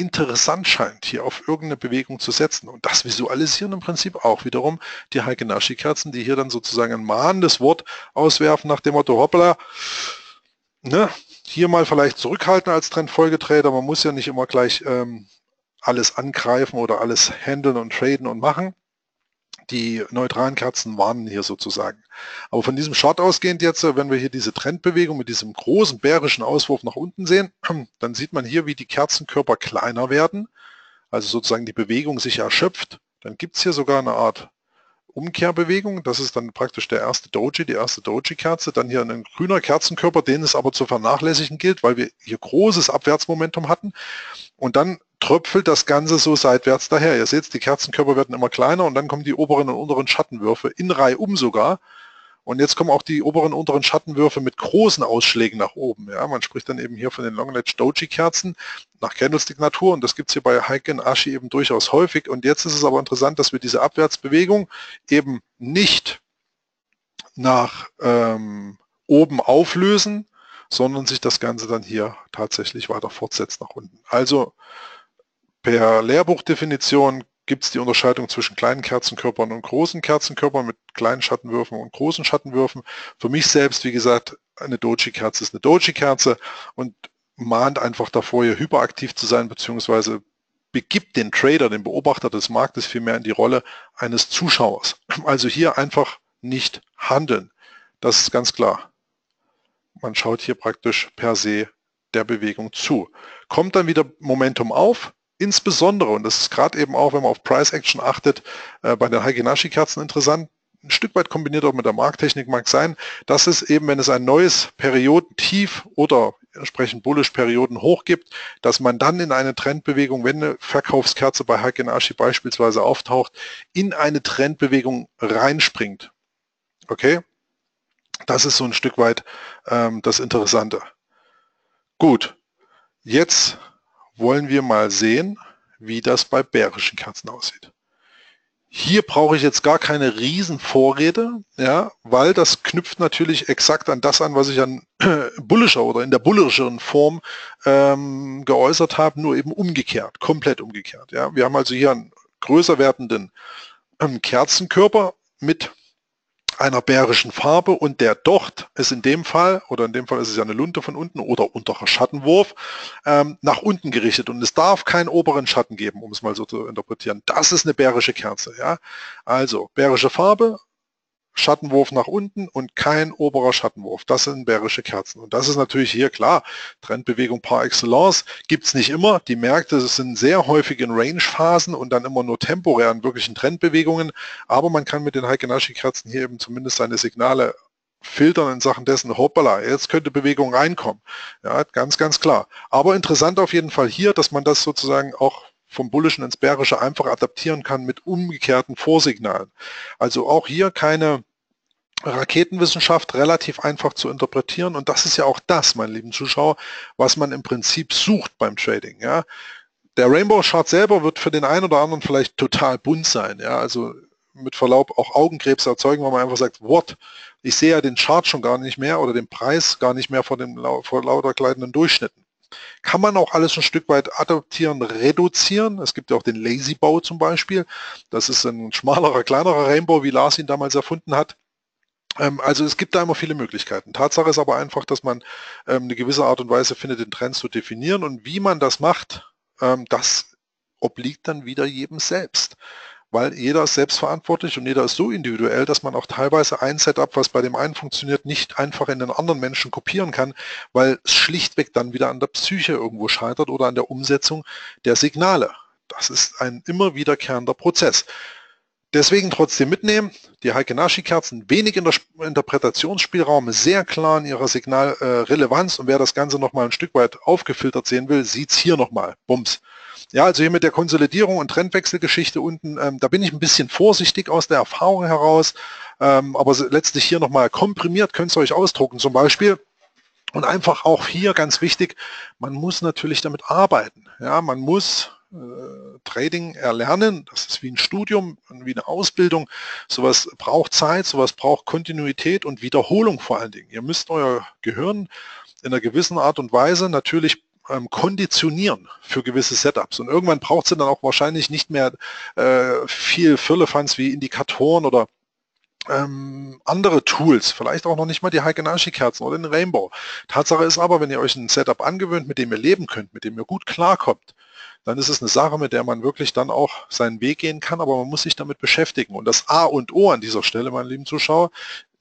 interessant scheint, hier auf irgendeine Bewegung zu setzen. Und das visualisieren im Prinzip auch wiederum die Heikenashi-Kerzen, die hier dann sozusagen ein mahnendes Wort auswerfen nach dem Motto, hoppla, ne, hier mal vielleicht zurückhalten als Trendfolgetrader. Man muss ja nicht immer gleich ähm, alles angreifen oder alles handeln und traden und machen die neutralen Kerzen warnen hier sozusagen. Aber von diesem Chart ausgehend jetzt, wenn wir hier diese Trendbewegung mit diesem großen bärischen Auswurf nach unten sehen, (clears throat) dann sieht man hier, wie die Kerzenkörper kleiner werden, also sozusagen die Bewegung sich erschöpft. Dann gibt es hier sogar eine Art Umkehrbewegung. Das ist dann praktisch der erste Doji, die erste Doji-Kerze. Dann hier ein grüner Kerzenkörper, den es aber zu vernachlässigen gilt, weil wir hier großes Abwärtsmomentum hatten. Und dann tröpfelt das Ganze so seitwärts daher. Ihr seht, die Kerzenkörper werden immer kleiner und dann kommen die oberen und unteren Schattenwürfe in Reihe um sogar. Und jetzt kommen auch die oberen und unteren Schattenwürfe mit großen Ausschlägen nach oben. Ja, man spricht dann eben hier von den Long Ledge Doji Kerzen nach Candlestick-Natur und das gibt es hier bei Heiken Ashi eben durchaus häufig. Und jetzt ist es aber interessant, dass wir diese Abwärtsbewegung eben nicht nach ähm, oben auflösen, sondern sich das Ganze dann hier tatsächlich weiter fortsetzt nach unten. Also per Lehrbuchdefinition gibt es die Unterscheidung zwischen kleinen Kerzenkörpern und großen Kerzenkörpern mit kleinen Schattenwürfen und großen Schattenwürfen. Für mich selbst, wie gesagt, eine Doji-Kerze ist eine Doji-Kerze und mahnt einfach davor, hier hyperaktiv zu sein, beziehungsweise begibt den Trader, den Beobachter des Marktes vielmehr in die Rolle eines Zuschauers. (clears throat) Also hier einfach nicht handeln. Das ist ganz klar. Man schaut hier praktisch per se der Bewegung zu. Kommt dann wieder Momentum auf, insbesondere, und das ist gerade eben auch, wenn man auf Price Action achtet, äh, bei den Hagenashi-Kerzen interessant, ein Stück weit kombiniert auch mit der Markttechnik mag sein, dass es eben, wenn es ein neues Periodentief oder entsprechend bullish Perioden hoch gibt, dass man dann in eine Trendbewegung, wenn eine Verkaufskerze bei Hagenashi beispielsweise auftaucht, in eine Trendbewegung reinspringt. Okay? Das ist so ein Stück weit ähm, das Interessante. Gut, jetzt wollen wir mal sehen, wie das bei bärischen Kerzen aussieht. Hier brauche ich jetzt gar keine riesen Vorräte, ja, weil das knüpft natürlich exakt an das an, was ich an (clears throat) bullischer oder in der bullischeren Form ähm, geäußert habe, nur eben umgekehrt, komplett umgekehrt. Ja. Wir haben also hier einen größer werdenden ähm, Kerzenkörper mit einer bärischen Farbe und der Docht ist in dem Fall, oder in dem Fall ist es ja eine Lunte von unten oder unterer Schattenwurf, ähm, nach unten gerichtet und es darf keinen oberen Schatten geben, um es mal so zu interpretieren. Das ist eine bärische Kerze. Ja? Also bärische Farbe, Schattenwurf nach unten und kein oberer Schattenwurf. Das sind bärische Kerzen. Und das ist natürlich hier klar, Trendbewegung par excellence gibt es nicht immer. Die Märkte sind sehr häufig in Range-Phasen und dann immer nur temporär in wirklichen Trendbewegungen. Aber man kann mit den Heikenashi-Kerzen hier eben zumindest seine Signale filtern in Sachen dessen, hoppala, jetzt könnte Bewegung reinkommen. Ja, ganz, ganz klar. Aber interessant auf jeden Fall hier, dass man das sozusagen auch vom Bullischen ins Bärische einfach adaptieren kann mit umgekehrten Vorsignalen. Also auch hier keine Raketenwissenschaft relativ einfach zu interpretieren und das ist ja auch das, meine lieben Zuschauer, was man im Prinzip sucht beim Trading. Ja. Der Rainbow Chart selber wird für den einen oder anderen vielleicht total bunt sein. Ja. Also mit Verlaub auch Augenkrebs erzeugen, weil man einfach sagt, what, ich sehe ja den Chart schon gar nicht mehr oder den Preis gar nicht mehr vor, dem, vor lauter gleitenden Durchschnitten. Kann man auch alles ein Stück weit adaptieren, reduzieren. Es gibt ja auch den Lazy Bau zum Beispiel. Das ist ein schmalerer, kleinerer Rainbow, wie Lars ihn damals erfunden hat. Ähm, also es gibt da immer viele Möglichkeiten. Tatsache ist aber einfach, dass man ähm, eine gewisse Art und Weise findet, den Trend zu definieren. Und wie man das macht, ähm, das obliegt dann wieder jedem selbst weil jeder ist selbstverantwortlich und jeder ist so individuell, dass man auch teilweise ein Setup, was bei dem einen funktioniert, nicht einfach in den anderen Menschen kopieren kann, weil es schlichtweg dann wieder an der Psyche irgendwo scheitert oder an der Umsetzung der Signale. Das ist ein immer wiederkehrender Prozess. Deswegen trotzdem mitnehmen, die Heike-Nashi-Kerzen wenig in der Interpretationsspielraum, sehr klar in ihrer Signalrelevanz und wer das Ganze nochmal ein Stück weit aufgefiltert sehen will, sieht es hier nochmal. Bums. Ja, also hier mit der Konsolidierung und Trendwechselgeschichte unten, ähm, da bin ich ein bisschen vorsichtig aus der Erfahrung heraus, ähm, aber letztlich hier nochmal komprimiert könnt ihr euch ausdrucken zum Beispiel. Und einfach auch hier ganz wichtig, man muss natürlich damit arbeiten. Ja, man muss äh, Trading erlernen. Das ist wie ein Studium, wie eine Ausbildung. Sowas braucht Zeit, sowas braucht Kontinuität und Wiederholung vor allen Dingen. Ihr müsst euer Gehirn in einer gewissen Art und Weise natürlich ähm, konditionieren für gewisse Setups. Und irgendwann braucht sie dann auch wahrscheinlich nicht mehr äh, viel Firlefanz wie Indikatoren oder ähm, andere Tools, vielleicht auch noch nicht mal die Heikenashi-Kerzen oder den Rainbow. Tatsache ist aber, wenn ihr euch ein Setup angewöhnt, mit dem ihr leben könnt, mit dem ihr gut klarkommt, dann ist es eine Sache, mit der man wirklich dann auch seinen Weg gehen kann, aber man muss sich damit beschäftigen. Und das A und O an dieser Stelle, meine lieben Zuschauer,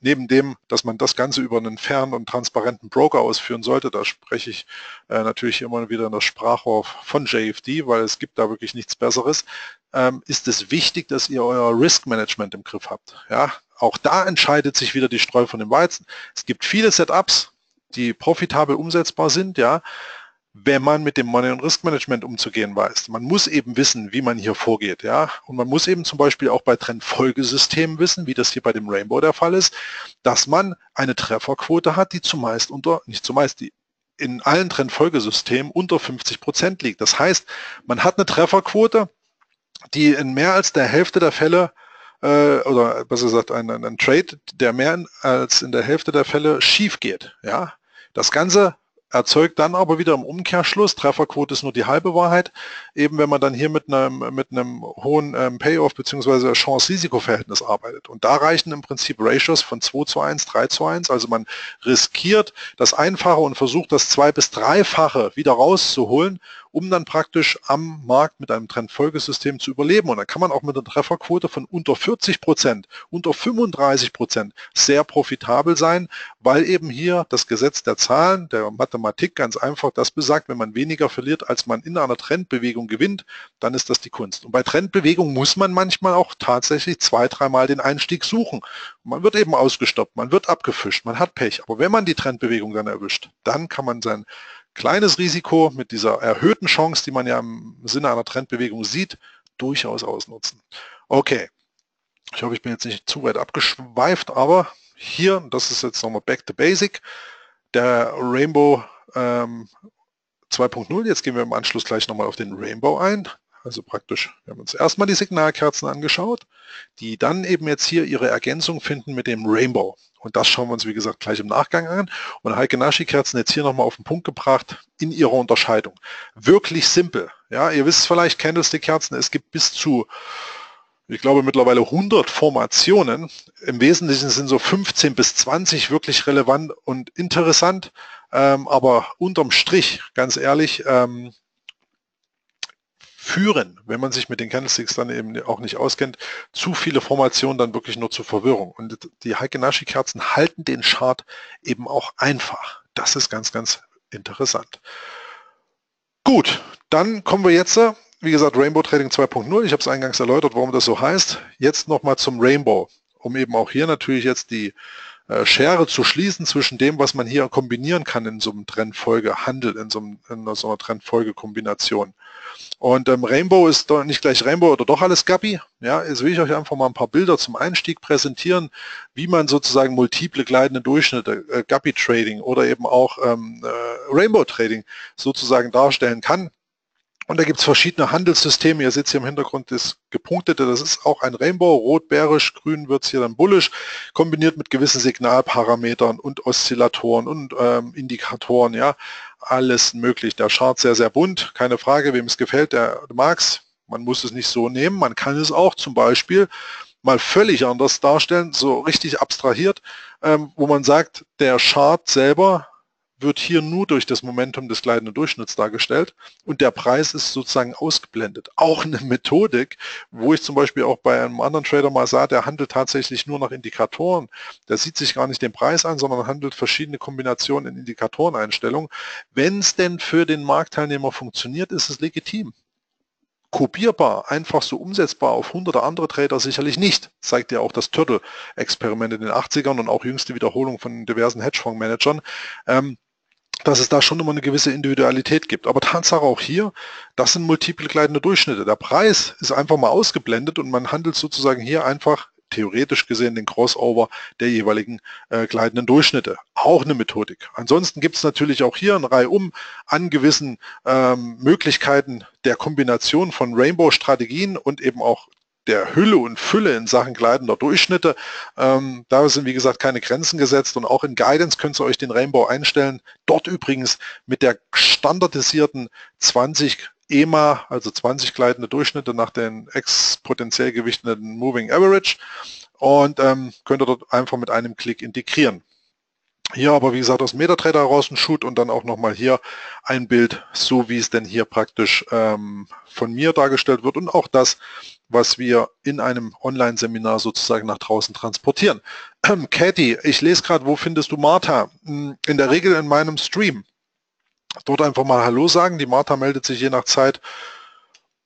neben dem, dass man das Ganze über einen fernen und transparenten Broker ausführen sollte, da spreche ich äh, natürlich immer wieder in der Sprache von JFD, weil es gibt da wirklich nichts Besseres, ähm, ist es wichtig, dass ihr euer Risk Management im Griff habt. Ja, auch da entscheidet sich wieder die Streu von dem Weizen. Es gibt viele Setups, die profitabel umsetzbar sind, ja, wenn man mit dem Money- und Risk Management umzugehen weiß. Man muss eben wissen, wie man hier vorgeht. Ja? Und man muss eben zum Beispiel auch bei Trendfolgesystemen wissen, wie das hier bei dem Rainbow der Fall ist, dass man eine Trefferquote hat, die zumeist unter, nicht zumeist, die in allen Trendfolgesystemen unter 50 Prozent liegt. Das heißt, man hat eine Trefferquote, die in mehr als der Hälfte der Fälle äh, oder besser gesagt ein, ein, ein Trade, der mehr als in der Hälfte der Fälle schief geht. Ja? Das Ganze erzeugt dann aber wieder im Umkehrschluss, Trefferquote ist nur die halbe Wahrheit, eben wenn man dann hier mit einem, mit einem hohen ähm, Payoff bzw. Chance-Risiko-Verhältnis arbeitet. Und da reichen im Prinzip Ratios von 2 zu 1, 3 zu 1, also man riskiert das Einfache und versucht das zwei- bis dreifache wieder rauszuholen um dann praktisch am Markt mit einem Trendfolgesystem zu überleben. Und dann kann man auch mit einer Trefferquote von unter 40 Prozent, unter 35 Prozent sehr profitabel sein, weil eben hier das Gesetz der Zahlen, der Mathematik ganz einfach das besagt, wenn man weniger verliert, als man in einer Trendbewegung gewinnt, dann ist das die Kunst. Und bei Trendbewegung muss man manchmal auch tatsächlich zwei, dreimal den Einstieg suchen. Man wird eben ausgestoppt, man wird abgefischt, man hat Pech. Aber wenn man die Trendbewegung dann erwischt, dann kann man sein kleines Risiko mit dieser erhöhten Chance, die man ja im Sinne einer Trendbewegung sieht, durchaus ausnutzen. Okay, ich hoffe, ich bin jetzt nicht zu weit abgeschweift, aber hier, das ist jetzt nochmal back to basic, der Rainbow ähm, 2.0. Jetzt gehen wir im Anschluss gleich nochmal auf den Rainbow ein. Also praktisch, wir haben uns erstmal die Signalkerzen angeschaut, die dann eben jetzt hier ihre Ergänzung finden mit dem Rainbow. Und das schauen wir uns, wie gesagt, gleich im Nachgang an. Und Heike Naschi-Kerzen jetzt hier nochmal auf den Punkt gebracht in ihrer Unterscheidung. Wirklich simpel. Ja, ihr wisst vielleicht, Candlestick-Kerzen, es gibt bis zu ich glaube mittlerweile 100 Formationen. Im Wesentlichen sind so 15 bis 20 wirklich relevant und interessant. Ähm, aber unterm Strich, ganz ehrlich, ähm, führen, wenn man sich mit den Candlesticks dann eben auch nicht auskennt, zu viele Formationen dann wirklich nur zur Verwirrung. Und die Heikenashi-Kerzen halten den Chart eben auch einfach. Das ist ganz, ganz interessant. Gut, dann kommen wir jetzt wie gesagt, Rainbow Trading 2.0. Ich habe es eingangs erläutert, warum das so heißt. Jetzt nochmal zum Rainbow, um eben auch hier natürlich jetzt die Schere zu schließen zwischen dem, was man hier kombinieren kann in so einem Trendfolgehandel, in so, einem, in so einer Trendfolgekombination. Und ähm, Rainbow ist doch nicht gleich Rainbow oder doch alles Gabi. Ja, jetzt will ich euch einfach mal ein paar Bilder zum Einstieg präsentieren, wie man sozusagen multiple gleitende Durchschnitte, äh, Gabi Trading oder eben auch ähm, äh, Rainbow Trading sozusagen darstellen kann. Und da gibt es verschiedene Handelssysteme. Ihr seht hier im Hintergrund das gepunktete, das ist auch ein Rainbow, rot, bärisch, grün wird es hier dann bullisch, kombiniert mit gewissen Signalparametern und Oszillatoren und ähm, Indikatoren, ja, alles möglich. Der Chart sehr, sehr bunt, keine Frage, wem es gefällt, der mag's. Man muss es nicht so nehmen, man kann es auch zum Beispiel mal völlig anders darstellen, so richtig abstrahiert, ähm, wo man sagt, der Chart selber wird hier nur durch das Momentum des gleitenden Durchschnitts dargestellt und der Preis ist sozusagen ausgeblendet. Auch eine Methodik, wo ich zum Beispiel auch bei einem anderen Trader mal sah, der handelt tatsächlich nur nach Indikatoren. Der sieht sich gar nicht den Preis an, sondern handelt verschiedene Kombinationen in Indikatoreneinstellungen. Wenn es denn für den Marktteilnehmer funktioniert, ist es legitim kopierbar, einfach so umsetzbar auf hunderte andere Trader sicherlich nicht. Zeigt ja auch das Turtle-Experiment in den 80ern und auch jüngste Wiederholung von diversen Hedgefonds-Managern. Ähm, dass es da schon immer eine gewisse Individualität gibt. Aber Tatsache auch hier, das sind multiple gleitende Durchschnitte. Der Preis ist einfach mal ausgeblendet und man handelt sozusagen hier einfach theoretisch gesehen den Crossover der jeweiligen äh, gleitenden Durchschnitte. Auch eine Methodik. Ansonsten gibt es natürlich auch hier eine Reihe um an gewissen ähm, Möglichkeiten der Kombination von Rainbow-Strategien und eben auch der Hülle und Fülle in Sachen gleitender Durchschnitte. Ähm, da sind wie gesagt keine Grenzen gesetzt und auch in Guidance könnt ihr euch den Rainbow einstellen. Dort übrigens mit der standardisierten 20 EMA, also 20 gleitende Durchschnitte nach den exponentiell gewichteten Moving Average und ähm, könnt ihr dort einfach mit einem Klick integrieren. Hier aber, wie gesagt, aus MetaTrader heraus ein Shoot und dann auch nochmal hier ein Bild, so wie es denn hier praktisch ähm, von mir dargestellt wird und auch das, was wir in einem Online-Seminar sozusagen nach draußen transportieren. Ähm, Katie, ich lese gerade, wo findest du Martha? Hm, in der Regel in meinem Stream. Dort einfach mal Hallo sagen. Die Martha meldet sich je nach Zeit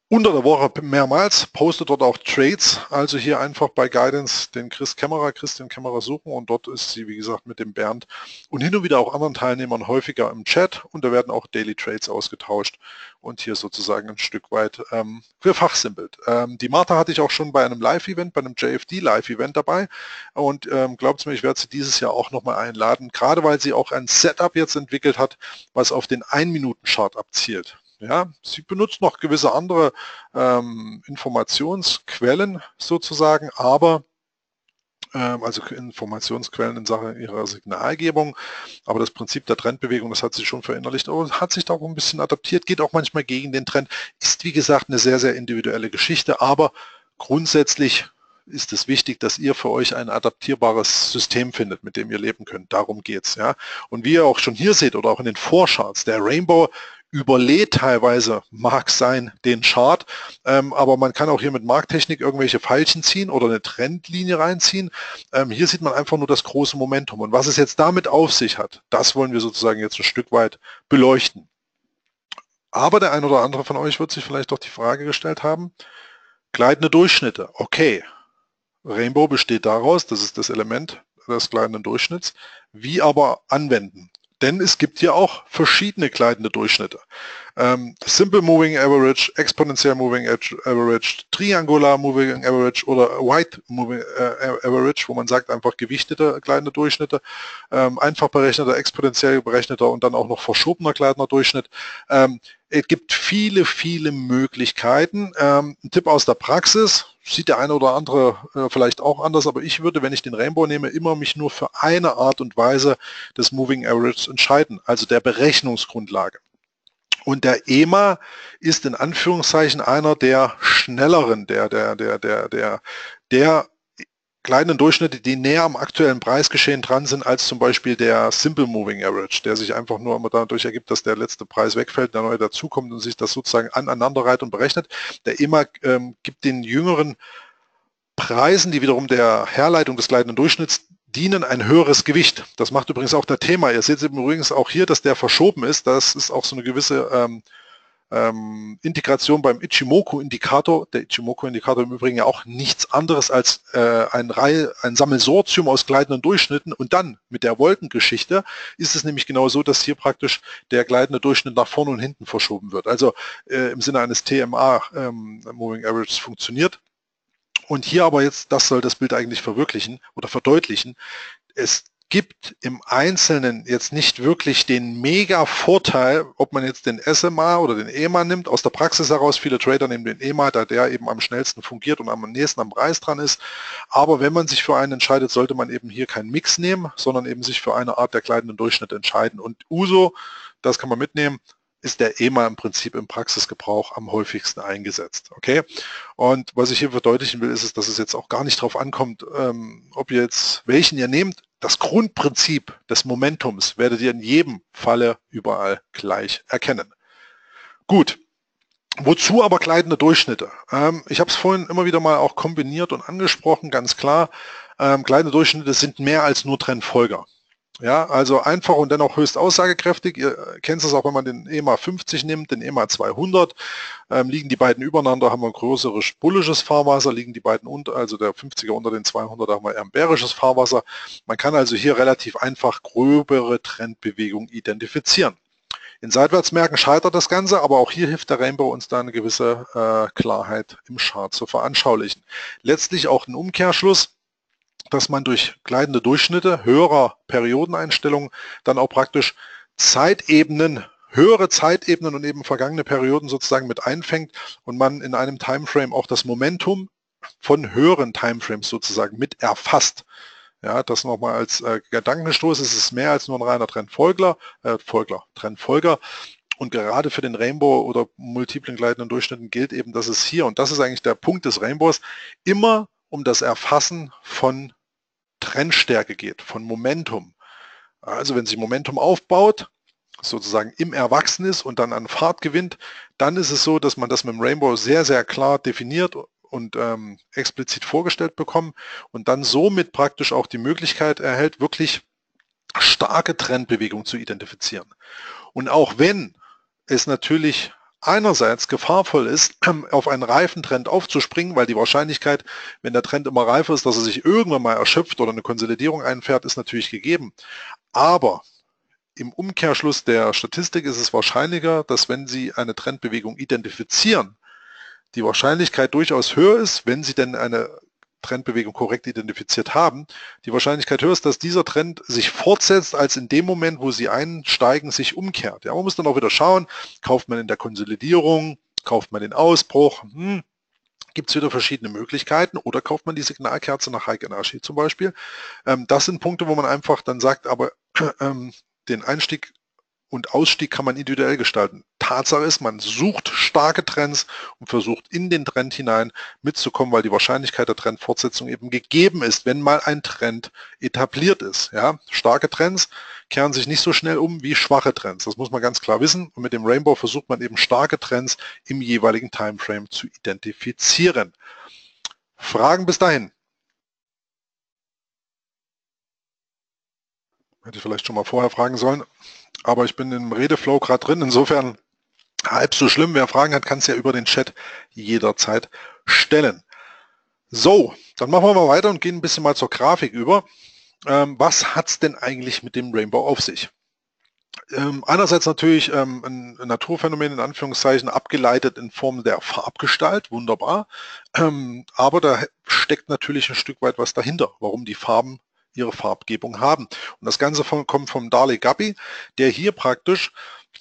unter der Woche mehrmals, postet dort auch Trades, also hier einfach bei Guidance den Chris Kämmerer, Christian Kämmerer suchen. Und dort ist sie, wie gesagt, mit dem Bernd und hin und wieder auch anderen Teilnehmern häufiger im Chat. Und da werden auch Daily Trades ausgetauscht. Und hier sozusagen ein Stück weit ähm, gefachsimpelt. Ähm, die Martha hatte ich auch schon bei einem Live-Event, bei einem JFD Live-Event dabei. Und ähm, glaubt mir, ich werde sie dieses Jahr auch nochmal einladen, gerade weil sie auch ein Setup jetzt entwickelt hat, was auf den 1-Minuten-Chart abzielt. Ja, sie benutzt noch gewisse andere ähm, Informationsquellen sozusagen, aber ähm, also Informationsquellen in Sachen ihrer Signalgebung. Aber das Prinzip der Trendbewegung, das hat sie schon verinnerlicht und hat sich da auch ein bisschen adaptiert, geht auch manchmal gegen den Trend, ist wie gesagt eine sehr, sehr individuelle Geschichte, aber grundsätzlich ist es wichtig, dass ihr für euch ein adaptierbares System findet, mit dem ihr leben könnt. Darum geht's. Ja. Und wie ihr auch schon hier seht oder auch in den Vorcharts, der Rainbow überlädt teilweise, mag sein, den Chart, ähm, aber man kann auch hier mit Markttechnik irgendwelche Pfeilchen ziehen oder eine Trendlinie reinziehen. Ähm, hier sieht man einfach nur das große Momentum und was es jetzt damit auf sich hat, das wollen wir sozusagen jetzt ein Stück weit beleuchten. Aber der ein oder andere von euch wird sich vielleicht doch die Frage gestellt haben, gleitende Durchschnitte, okay, Rainbow besteht daraus, das ist das Element des gleitenden Durchschnitts, wie aber anwenden? Denn es gibt hier auch verschiedene gleitende Durchschnitte. Ähm, Simple Moving Average, Exponential Moving Average, Triangular Moving Average oder White Moving äh, Average, wo man sagt einfach gewichtete gleitende Durchschnitte, ähm, einfach berechneter, exponentiell berechneter und dann auch noch verschobener gleitender Durchschnitt. Ähm, Es gibt viele, viele Möglichkeiten. Ähm, ein Tipp aus der Praxis, sieht der eine oder andere äh, vielleicht auch anders, aber ich würde, wenn ich den Rainbow nehme, immer mich nur für eine Art und Weise des Moving Average entscheiden, also der Berechnungsgrundlage. Und der EMA ist in Anführungszeichen einer der schnelleren, der, der, der, der, der, der kleinen Durchschnitte, die näher am aktuellen Preisgeschehen dran sind, als zum Beispiel der Simple Moving Average, der sich einfach nur immer dadurch ergibt, dass der letzte Preis wegfällt, der neue dazukommt und sich das sozusagen aneinander reiht und berechnet. Der EMA ähm, gibt den jüngeren Preisen, die wiederum der Herleitung des gleitenden Durchschnitts dienen, ein höheres Gewicht. Das macht übrigens auch der Thema. Ihr seht übrigens auch hier, dass der verschoben ist. Das ist auch so eine gewisse ähm, ähm, Integration beim Ichimoku-Indikator. Der Ichimoku-Indikator im Übrigen ja auch nichts anderes als äh, ein, Reihe, ein Sammelsortium aus gleitenden Durchschnitten. Und dann mit der Wolkengeschichte ist es nämlich genau so, dass hier praktisch der gleitende Durchschnitt nach vorne und hinten verschoben wird. Also äh, im Sinne eines TMA ähm, Moving Average funktioniert. Und hier aber jetzt, das soll das Bild eigentlich verwirklichen oder verdeutlichen, es gibt im Einzelnen jetzt nicht wirklich den mega Vorteil, ob man jetzt den SMA oder den EMA nimmt. Aus der Praxis heraus, viele Trader nehmen den EMA, da der eben am schnellsten fungiert und am nächsten am Preis dran ist. Aber wenn man sich für einen entscheidet, sollte man eben hier keinen Mix nehmen, sondern eben sich für eine Art der kleidenden Durchschnitt entscheiden. Und USO, das kann man mitnehmen, ist der EMA im Prinzip im Praxisgebrauch am häufigsten eingesetzt. Okay? Und was ich hier verdeutlichen will, ist dass es jetzt auch gar nicht darauf ankommt, ähm, ob ihr jetzt welchen ihr nehmt das Grundprinzip des Momentums werdet ihr in jedem Falle überall gleich erkennen. Gut, wozu aber gleitende Durchschnitte? Ähm, ich habe es vorhin immer wieder mal auch kombiniert und angesprochen, ganz klar. Ähm, gleitende Durchschnitte sind mehr als nur Trendfolger. Ja, also einfach und dennoch höchst aussagekräftig. Ihr kennt es auch, wenn man den EMA 50 nimmt, den EMA 200, ähm, liegen die beiden übereinander, haben wir ein größeres bullisches Fahrwasser, liegen die beiden unter, also der 50er unter den 200, haben wir eher ein bärisches Fahrwasser. Man kann also hier relativ einfach gröbere Trendbewegungen identifizieren. In Seitwärtsmärkten scheitert das Ganze, aber auch hier hilft der Rainbow uns da eine gewisse äh, Klarheit im Chart zu veranschaulichen. Letztlich auch ein Umkehrschluss dass man durch gleitende Durchschnitte höherer Periodeneinstellungen dann auch praktisch Zeitebenen, höhere Zeitebenen und eben vergangene Perioden sozusagen mit einfängt und man in einem Timeframe auch das Momentum von höheren Timeframes sozusagen mit erfasst. Ja, das nochmal als äh, Gedankenstoß, es ist mehr als nur ein reiner Trendfolger, äh, Folger, Trendfolger. Und gerade für den Rainbow oder multiplen gleitenden Durchschnitten gilt eben, dass es hier, und das ist eigentlich der Punkt des Rainbows, immer um das Erfassen von Trendstärke geht, von Momentum. Also wenn sich Momentum aufbaut, sozusagen im Erwachsen ist und dann an Fahrt gewinnt, dann ist es so, dass man das mit dem Rainbow sehr, sehr klar definiert und ähm, explizit vorgestellt bekommt und dann somit praktisch auch die Möglichkeit erhält, wirklich starke Trendbewegung zu identifizieren. Und auch wenn es natürlich einerseits gefahrvoll ist, (clears throat) auf einen Reifentrend aufzuspringen, weil die Wahrscheinlichkeit, wenn der Trend immer reifer ist, dass er sich irgendwann mal erschöpft oder eine Konsolidierung einfährt, ist natürlich gegeben. Aber im Umkehrschluss der Statistik ist es wahrscheinlicher, dass wenn Sie eine Trendbewegung identifizieren, die Wahrscheinlichkeit durchaus höher ist, wenn Sie denn eine Trendbewegung korrekt identifiziert haben, die Wahrscheinlichkeit höher ist, dass dieser Trend sich fortsetzt, als in dem Moment, wo sie einsteigen, sich umkehrt. Ja, man muss dann auch wieder schauen, kauft man in der Konsolidierung, kauft man den Ausbruch, hm, gibt es wieder verschiedene Möglichkeiten oder kauft man die Signalkerze nach Energy zum Beispiel. Ähm, das sind Punkte, wo man einfach dann sagt, aber ähm, den Einstieg und Ausstieg kann man individuell gestalten. Tatsache ist, man sucht starke Trends und versucht in den Trend hinein mitzukommen, weil die Wahrscheinlichkeit der Trendfortsetzung eben gegeben ist, wenn mal ein Trend etabliert ist. Ja, starke Trends kehren sich nicht so schnell um wie schwache Trends. Das muss man ganz klar wissen. Und mit dem Rainbow versucht man eben starke Trends im jeweiligen Timeframe zu identifizieren. Fragen bis dahin? Hätte ich vielleicht schon mal vorher fragen sollen aber ich bin im Redeflow gerade drin. Insofern halb so schlimm. Wer Fragen hat, kann es ja über den Chat jederzeit stellen. So, dann machen wir mal weiter und gehen ein bisschen mal zur Grafik über. Ähm, was hat es denn eigentlich mit dem Rainbow auf sich? Ähm, einerseits natürlich ähm, ein, ein, Naturphänomen in Anführungszeichen abgeleitet in Form der Farbgestalt, wunderbar. Ähm, aber da steckt natürlich ein Stück weit was dahinter, warum die Farben ihre Farbgebung haben. Und das Ganze von, kommt vom Darley Guppy, der hier praktisch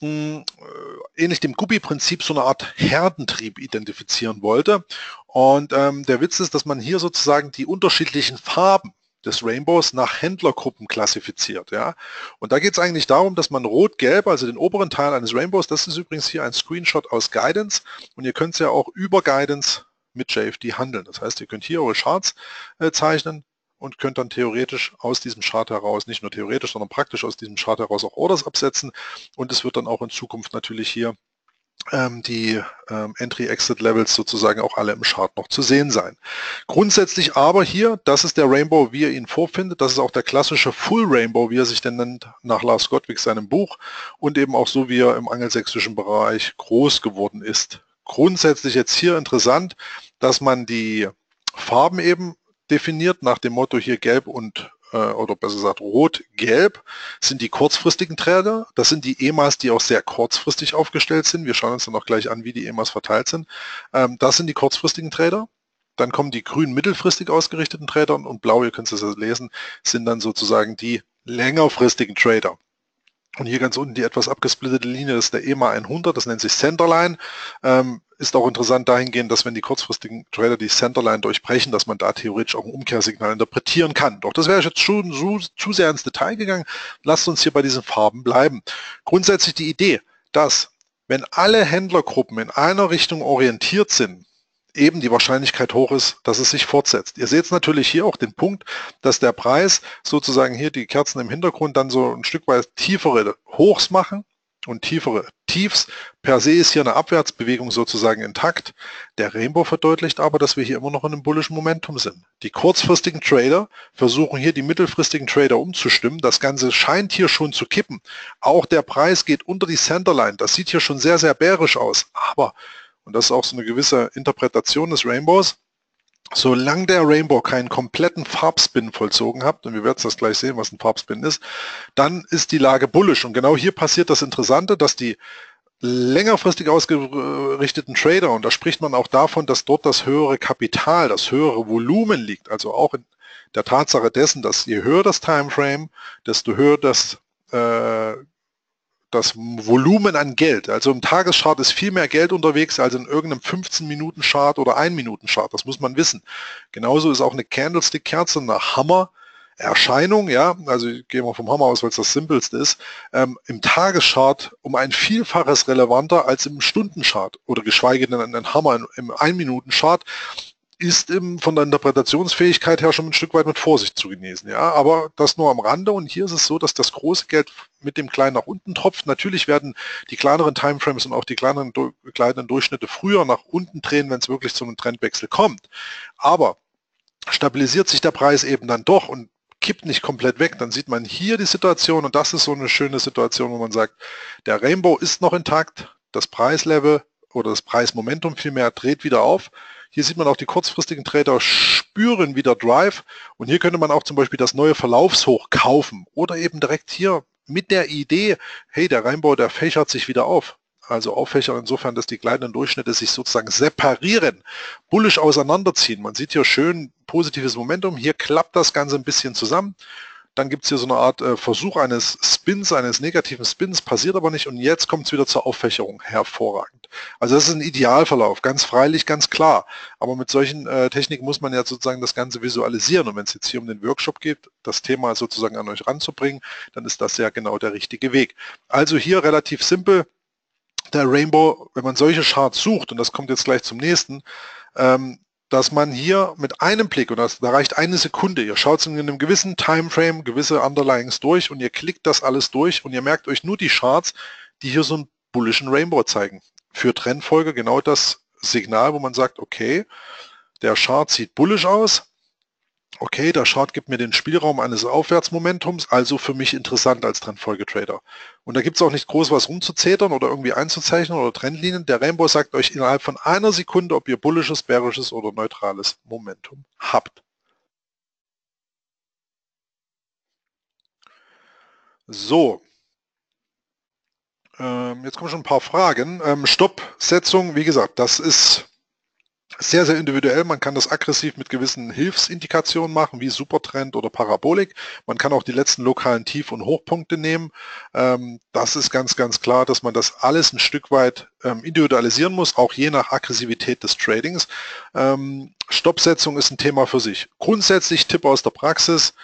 mh, äh, ähnlich dem Guppy-Prinzip so eine Art Herdentrieb identifizieren wollte. Und ähm, der Witz ist, dass man hier sozusagen die unterschiedlichen Farben des Rainbows nach Händlergruppen klassifiziert. Ja? Und da geht es eigentlich darum, dass man rot-gelb, also den oberen Teil eines Rainbows, das ist übrigens hier ein Screenshot aus Guidance und ihr könnt es ja auch über Guidance mit JFD handeln. Das heißt, ihr könnt hier eure Charts äh, zeichnen, und könnt dann theoretisch aus diesem Chart heraus, nicht nur theoretisch, sondern praktisch aus diesem Chart heraus auch Orders absetzen und es wird dann auch in Zukunft natürlich hier ähm, die ähm, Entry-Exit-Levels sozusagen auch alle im Chart noch zu sehen sein. Grundsätzlich aber hier, das ist der Rainbow, wie ihr ihn vorfindet, das ist auch der klassische Full Rainbow, wie er sich denn nennt, nach Lars Gottwig seinem Buch und eben auch so, wie er im angelsächsischen Bereich groß geworden ist. Grundsätzlich jetzt hier interessant, dass man die Farben eben definiert nach dem Motto hier gelb und äh, oder besser gesagt rot-gelb sind die kurzfristigen Trader. Das sind die EMAs, die auch sehr kurzfristig aufgestellt sind. Wir schauen uns dann auch gleich an, wie die EMAs verteilt sind. Ähm, das sind die kurzfristigen Trader. Dann kommen die grün mittelfristig ausgerichteten Trader und blau, ihr könnt es lesen, sind dann sozusagen die längerfristigen Trader. Und hier ganz unten die etwas abgesplittete Linie, das ist der EMA 100, das nennt sich Centerline. Ähm, ist auch interessant dahingehend, dass wenn die kurzfristigen Trader die Centerline durchbrechen, dass man da theoretisch auch ein Umkehrsignal interpretieren kann. Doch das wäre jetzt schon zu, zu sehr ins Detail gegangen. Lasst uns hier bei diesen Farben bleiben. Grundsätzlich die Idee, dass wenn alle Händlergruppen in einer Richtung orientiert sind, eben die Wahrscheinlichkeit hoch ist, dass es sich fortsetzt. Ihr seht natürlich hier auch den Punkt, dass der Preis sozusagen hier die Kerzen im Hintergrund dann so ein Stück weit tiefere Hochs machen und tiefere Tiefs. Per se ist hier eine Abwärtsbewegung sozusagen intakt. Der Rainbow verdeutlicht aber, dass wir hier immer noch in einem bullischen Momentum sind. Die kurzfristigen Trader versuchen hier die mittelfristigen Trader umzustimmen. Das Ganze scheint hier schon zu kippen. Auch der Preis geht unter die Centerline. Das sieht hier schon sehr, sehr bärisch aus. Aber und das ist auch so eine gewisse Interpretation des Rainbows, solange der Rainbow keinen kompletten Farbspin vollzogen hat, und wir werden das gleich sehen, was ein Farbspin ist, dann ist die Lage bullisch. Und genau hier passiert das Interessante, dass die längerfristig ausgerichteten Trader, und da spricht man auch davon, dass dort das höhere Kapital, das höhere Volumen liegt, also auch in der Tatsache dessen, dass je höher das Timeframe, desto höher das äh, das Volumen an Geld. Also im Tageschart ist viel mehr Geld unterwegs als in irgendeinem 15-Minuten-Chart oder 1-Minuten-Chart. Das muss man wissen. Genauso ist auch eine Candlestick-Kerze eine Hammer. Erscheinung, ja, also ich gehe mal vom Hammer aus, weil es das simpelste ist, ähm, im Tageschart um ein Vielfaches relevanter als im Stundenchart oder geschweige denn ein Hammer im 1-Minuten-Chart ist im, von der Interpretationsfähigkeit her schon ein Stück weit mit Vorsicht zu genießen. Ja, aber das nur am Rande und hier ist es so, dass das große Geld mit dem kleinen nach unten tropft. Natürlich werden die kleineren Timeframes und auch die kleineren, kleineren Durchschnitte früher nach unten drehen, wenn es wirklich zu einem Trendwechsel kommt. Aber stabilisiert sich der Preis eben dann doch und kippt nicht komplett weg, dann sieht man hier die Situation und das ist so eine schöne Situation, wo man sagt, der Rainbow ist noch intakt, das Preislevel oder das Preismomentum vielmehr dreht wieder auf hier sieht man auch die kurzfristigen Trader spüren wieder Drive und hier könnte man auch zum Beispiel das neue Verlaufshoch kaufen oder eben direkt hier mit der Idee, hey, der Reinbau, der fächert sich wieder auf. Also auffächern insofern, dass die kleinen Durchschnitte sich sozusagen separieren, bullisch auseinanderziehen. Man sieht hier schön positives Momentum. Hier klappt das Ganze ein bisschen zusammen. Dann gibt es hier so eine Art äh, Versuch eines Spins, eines negativen Spins, passiert aber nicht und jetzt kommt es wieder zur Auffächerung. Hervorragend. Also das ist ein Idealverlauf, ganz freilich, ganz klar. Aber mit solchen äh, Techniken muss man ja sozusagen das Ganze visualisieren und wenn es jetzt hier um den Workshop geht, das Thema sozusagen an euch ranzubringen, dann ist das ja genau der richtige Weg. Also hier relativ simpel, der Rainbow, wenn man solche Charts sucht, und das kommt jetzt gleich zum nächsten, ähm, dass man hier mit einem Blick, und das, da reicht eine Sekunde, ihr schaut in einem gewissen Timeframe gewisse Underlyings durch und ihr klickt das alles durch und ihr merkt euch nur die Charts, die hier so einen bullischen Rainbow zeigen. Für Trendfolge genau das Signal, wo man sagt, okay, der Chart sieht bullisch aus, okay, der Chart gibt mir den Spielraum eines Aufwärtsmomentums, also für mich interessant als Trendfolgetrader. Und da gibt es auch nicht groß was rumzuzetern oder irgendwie einzuzeichnen oder Trendlinien. Der Rainbow sagt euch innerhalb von einer Sekunde, ob ihr bullisches, bärisches oder neutrales Momentum habt. So. Ähm, jetzt kommen schon ein paar Fragen. Ähm, Stoppsetzung, wie gesagt, das ist sehr, sehr individuell. Man kann das aggressiv mit gewissen Hilfsindikationen machen, wie Supertrend oder Parabolik. Man kann auch die letzten lokalen Tief- und Hochpunkte nehmen. Ähm, das ist ganz, ganz klar, dass man das alles ein Stück weit ähm, individualisieren muss, auch je nach Aggressivität des Tradings. Ähm, Stoppsetzung ist ein Thema für sich. Grundsätzlich Tipp aus der Praxis,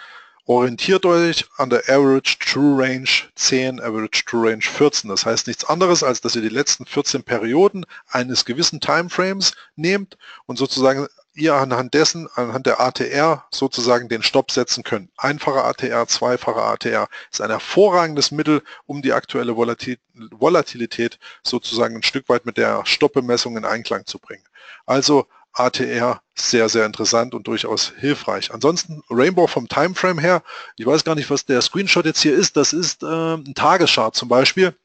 orientiert euch an der Average True Range 10, Average True Range 14. Das heißt nichts anderes, als dass ihr die letzten 14 Perioden eines gewissen Timeframes nehmt und sozusagen ihr anhand dessen, anhand der ATR sozusagen den Stopp setzen könnt. Einfacher ATR, zweifacher ATR ist ein hervorragendes Mittel, um die aktuelle Volatilität sozusagen ein Stück weit mit der Stoppbemessung in Einklang zu bringen. Also ATR sehr, sehr interessant und durchaus hilfreich. Ansonsten Rainbow vom Timeframe her, ich weiß gar nicht, was der Screenshot jetzt hier ist, das ist äh, ein Tageschart zum Beispiel.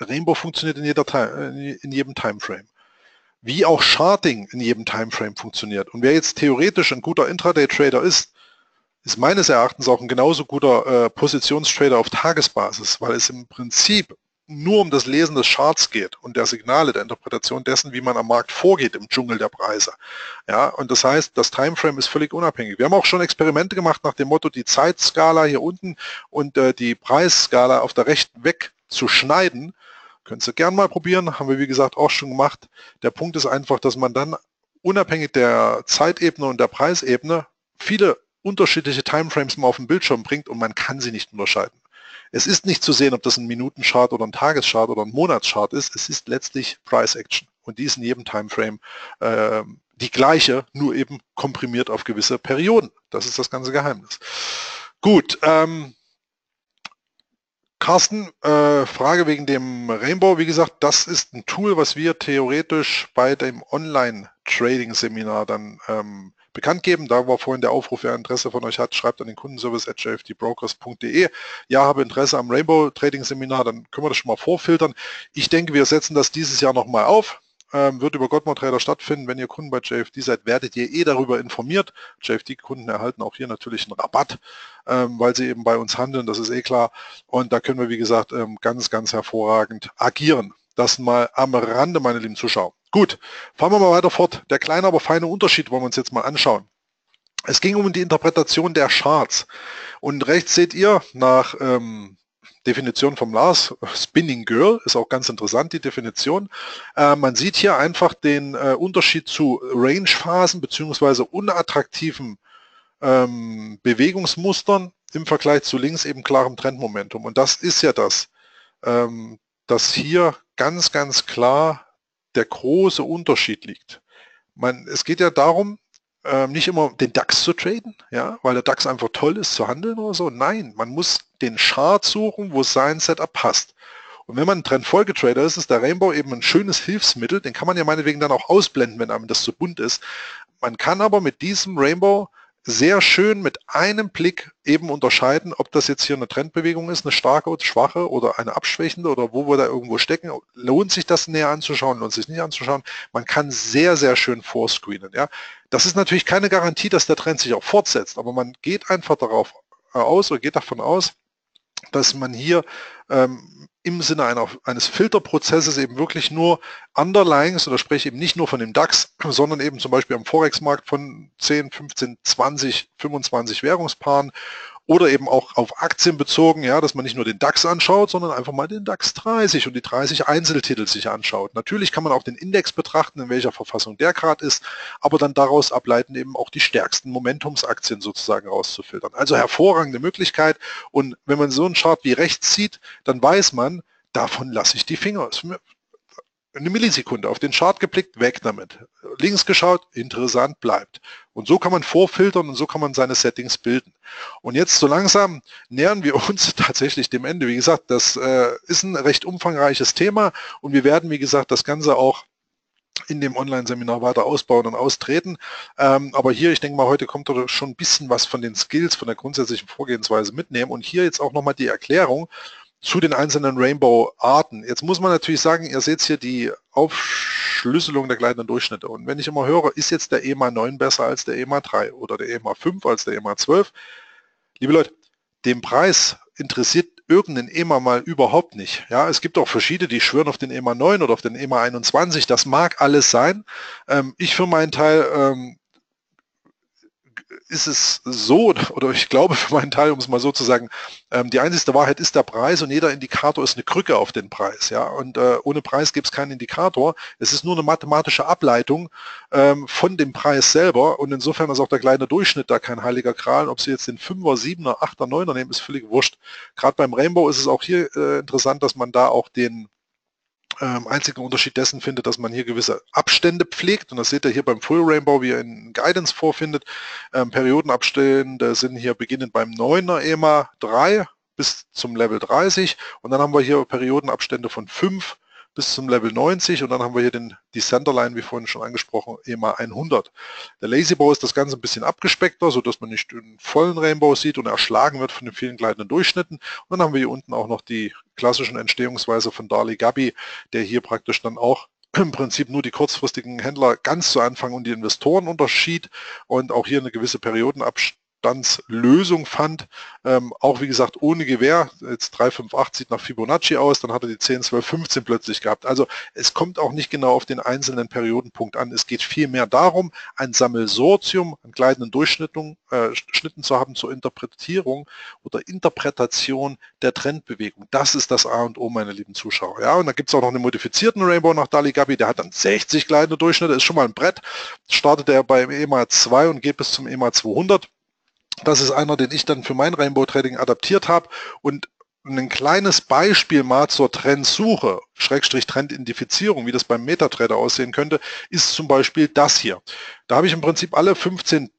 Rainbow funktioniert in, jeder, in jedem Timeframe. Wie auch Charting in jedem Timeframe funktioniert. Und wer jetzt theoretisch ein guter Intraday-Trader ist, ist meines Erachtens auch ein genauso guter äh, Positionstrader auf Tagesbasis, weil es im Prinzip nur um das Lesen des Charts geht und der Signale, der Interpretation dessen, wie man am Markt vorgeht im Dschungel der Preise. Ja, und das heißt, das Timeframe ist völlig unabhängig. Wir haben auch schon Experimente gemacht nach dem Motto, die Zeitskala hier unten und äh, die Preisskala auf der rechten weg zu schneiden. Könnt ihr gerne mal probieren, haben wir wie gesagt auch schon gemacht. Der Punkt ist einfach, dass man dann unabhängig der Zeitebene und der Preisebene viele unterschiedliche Timeframes mal auf den Bildschirm bringt und man kann sie nicht unterscheiden. Es ist nicht zu sehen, ob das ein Minutenchart oder ein Tageschart oder ein Monatschart ist. Es ist letztlich Price Action. Und die ist in jedem Timeframe äh, die gleiche, nur eben komprimiert auf gewisse Perioden. Das ist das ganze Geheimnis. Gut, ähm, Carsten, äh, Frage wegen dem Rainbow. Wie gesagt, das ist ein Tool, was wir theoretisch bei dem Online-Trading-Seminar dann ähm, bekannt geben. Da war vorhin der Aufruf, wer Interesse von euch hat, schreibt an den Kundenservice at jfdbrokers.de. Ja, habe Interesse am Rainbow Trading Seminar, dann können wir das schon mal vorfiltern. Ich denke, wir setzen das dieses Jahr nochmal auf. Ähm, wird über Godmore Trader stattfinden. Wenn ihr Kunden bei JFD seid, werdet ihr eh darüber informiert. JFD-Kunden erhalten auch hier natürlich einen Rabatt, ähm, weil sie eben bei uns handeln, das ist eh klar. Und da können wir, wie gesagt, ähm, ganz, ganz hervorragend agieren. Das mal am Rande, meine lieben Zuschauer. Gut, fahren wir mal weiter fort. Der kleine, aber feine Unterschied wollen wir uns jetzt mal anschauen. Es ging um die Interpretation der Charts. Und rechts seht ihr nach ähm, Definition vom Lars, (laughs) Spinning Girl, ist auch ganz interessant, die Definition. Äh, man sieht hier einfach den äh, Unterschied zu Range-Phasen beziehungsweise unattraktiven ähm, Bewegungsmustern im Vergleich zu links eben klarem Trendmomentum. Und das ist ja das, ähm, dass hier ganz, ganz klar der große Unterschied liegt. Man, es geht ja darum, ähm, nicht immer den DAX zu traden, ja, weil der DAX einfach toll ist zu handeln oder so. Nein, man muss den Chart suchen, wo sein Setup passt. Und wenn man ein Trendfolgetrader ist, ist der Rainbow eben ein schönes Hilfsmittel. Den kann man ja meinetwegen dann auch ausblenden, wenn einem das zu bunt ist. Man kann aber mit diesem Rainbow sehr schön mit einem Blick eben unterscheiden, ob das jetzt hier eine Trendbewegung ist, eine starke oder schwache oder eine abschwächende oder wo wir da irgendwo stecken. Lohnt sich das näher anzuschauen, lohnt sich nicht anzuschauen. Man kann sehr, sehr schön vorscreenen. Ja? Das ist natürlich keine Garantie, dass der Trend sich auch fortsetzt, aber man geht einfach darauf aus oder geht davon aus, dass man hier ähm, im Sinne einer, eines Filterprozesses eben wirklich nur Underlyings oder spreche eben nicht nur von dem DAX, sondern eben zum Beispiel am Forex-Markt von 10, 15, 20, 25 Währungspaaren oder eben auch auf Aktien bezogen, ja, dass man nicht nur den DAX anschaut, sondern einfach mal den DAX 30 und die 30 Einzeltitel sich anschaut. Natürlich kann man auch den Index betrachten, in welcher Verfassung der gerade ist, aber dann daraus ableiten eben auch die stärksten Momentumsaktien sozusagen rauszufiltern. Also hervorragende Möglichkeit und wenn man so einen Chart wie rechts sieht, dann weiß man, davon lasse ich die Finger eine Millisekunde auf den Chart geblickt, weg damit. Links geschaut, interessant, bleibt. Und so kann man vorfiltern und so kann man seine Settings bilden. Und jetzt so langsam nähern wir (laughs) uns tatsächlich dem Ende. Wie gesagt, das äh, ist ein recht umfangreiches Thema und wir werden, wie gesagt, das Ganze auch in dem Online-Seminar weiter ausbauen und austreten. Ähm, aber hier, ich denke mal, heute kommt schon ein bisschen was von den Skills, von der grundsätzlichen Vorgehensweise mitnehmen. Und hier jetzt auch nochmal die Erklärung, zu den einzelnen Rainbow-Arten. Jetzt muss man natürlich sagen, ihr seht hier die Aufschlüsselung der gleitenden Durchschnitte. Und wenn ich immer höre, ist jetzt der EMA 9 besser als der EMA 3 oder der EMA 5 als der EMA 12? Liebe Leute, den Preis interessiert irgendeinen EMA mal überhaupt nicht. Ja, es gibt auch verschiedene, die schwören auf den EMA 9 oder auf den EMA 21. Das mag alles sein. Ähm, ich für meinen Teil ähm, ist es so, oder ich glaube für meinen Teil, um es mal so zu sagen, ähm, die einzige Wahrheit ist der Preis und jeder Indikator ist eine Krücke auf den Preis. Ja? Und äh, ohne Preis gibt es keinen Indikator. Es ist nur eine mathematische Ableitung ähm, von dem Preis selber und insofern ist auch der kleine Durchschnitt da kein heiliger Kral. Ob Sie jetzt den 5er, 7er, 8er, 9er nehmen, ist völlig wurscht. Gerade beim Rainbow ist es auch hier äh, interessant, dass man da auch den ähm, einzigen Unterschied dessen findet, dass man hier gewisse Abstände pflegt. Und das seht ihr hier beim Full Rainbow, wie ihr in Guidance vorfindet. Ähm, Periodenabstände sind hier beginnend beim 9er EMA 3 bis zum Level 30. Und dann haben wir hier Periodenabstände von 5 bis zum Level 90 und dann haben wir hier den, die Centerline, wie vorhin schon angesprochen, EMA 100. Der Lazybow ist das Ganze ein bisschen abgespeckter, sodass man nicht den vollen Rainbow sieht und erschlagen wird von den vielen gleitenden Durchschnitten. Und dann haben wir hier unten auch noch die klassischen Entstehungsweise von Dali Gabi, der hier praktisch dann auch (clears throat) im Prinzip nur die kurzfristigen Händler ganz zu Anfang und die Investoren unterschied und auch hier eine gewisse Periodenabstand Widerstandslösung fand. Ähm, auch wie gesagt ohne Gewehr. Jetzt 358 sieht nach Fibonacci aus, dann hat er die 10, 12, 15 plötzlich gehabt. Also es kommt auch nicht genau auf den einzelnen Periodenpunkt an. Es geht vielmehr darum, ein Sammelsortium an gleitenden Durchschnitten äh, zu haben zur Interpretierung oder Interpretation der Trendbewegung. Das ist das A und O, meine lieben Zuschauer. Ja, und da gibt es auch noch einen modifizierten Rainbow nach Dali Gabi, der hat dann 60 gleitende Durchschnitte, ist schon mal ein Brett. Startet er beim EMA 2 und geht bis zum EMA 200. Das ist einer, den ich dann für mein Rainbow Trading adaptiert habe und ein kleines Beispiel mal zur Trendsuche, Schrägstrich Trendidentifizierung, wie das beim MetaTrader aussehen könnte, ist zum Beispiel das hier. Da habe ich im Prinzip alle 15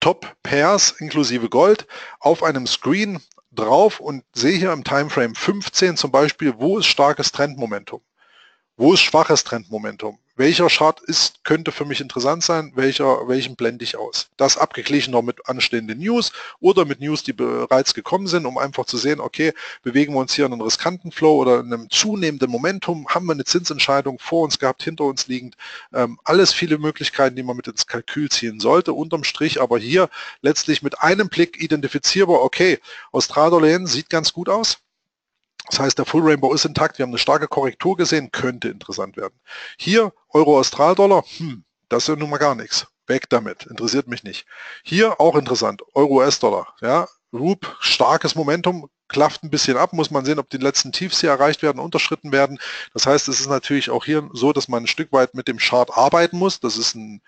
Top Pairs inklusive Gold auf einem Screen drauf und sehe hier im Timeframe 15 zum Beispiel, wo ist starkes Trendmomentum, wo ist schwaches Trendmomentum, welcher Chart ist, könnte für mich interessant sein, welcher, welchen blende ich aus. Das abgeglichen noch mit anstehenden News oder mit News, die bereits gekommen sind, um einfach zu sehen, okay, bewegen wir uns hier in einem riskanten Flow oder in einem zunehmenden Momentum, haben wir eine Zinsentscheidung vor uns gehabt, hinter uns liegend. Ähm, alles viele Möglichkeiten, die man mit ins Kalkül ziehen sollte, unterm Strich aber hier letztlich mit einem Blick identifizierbar, okay, Australien sieht ganz gut aus, das heißt, der Full Rainbow ist intakt. Wir haben eine starke Korrektur gesehen, könnte interessant werden. Hier Euro-Australdollar, hm, das ist ja nun mal gar nichts. Weg damit, interessiert mich nicht. Hier auch interessant, Euro-US-Dollar. Ja, Roop, starkes Momentum, klafft ein bisschen ab, muss man sehen, ob die letzten Tiefs hier erreicht werden, unterschritten werden. Das heißt, es ist natürlich auch hier so, dass man ein Stück weit mit dem Chart arbeiten muss. Das ist ein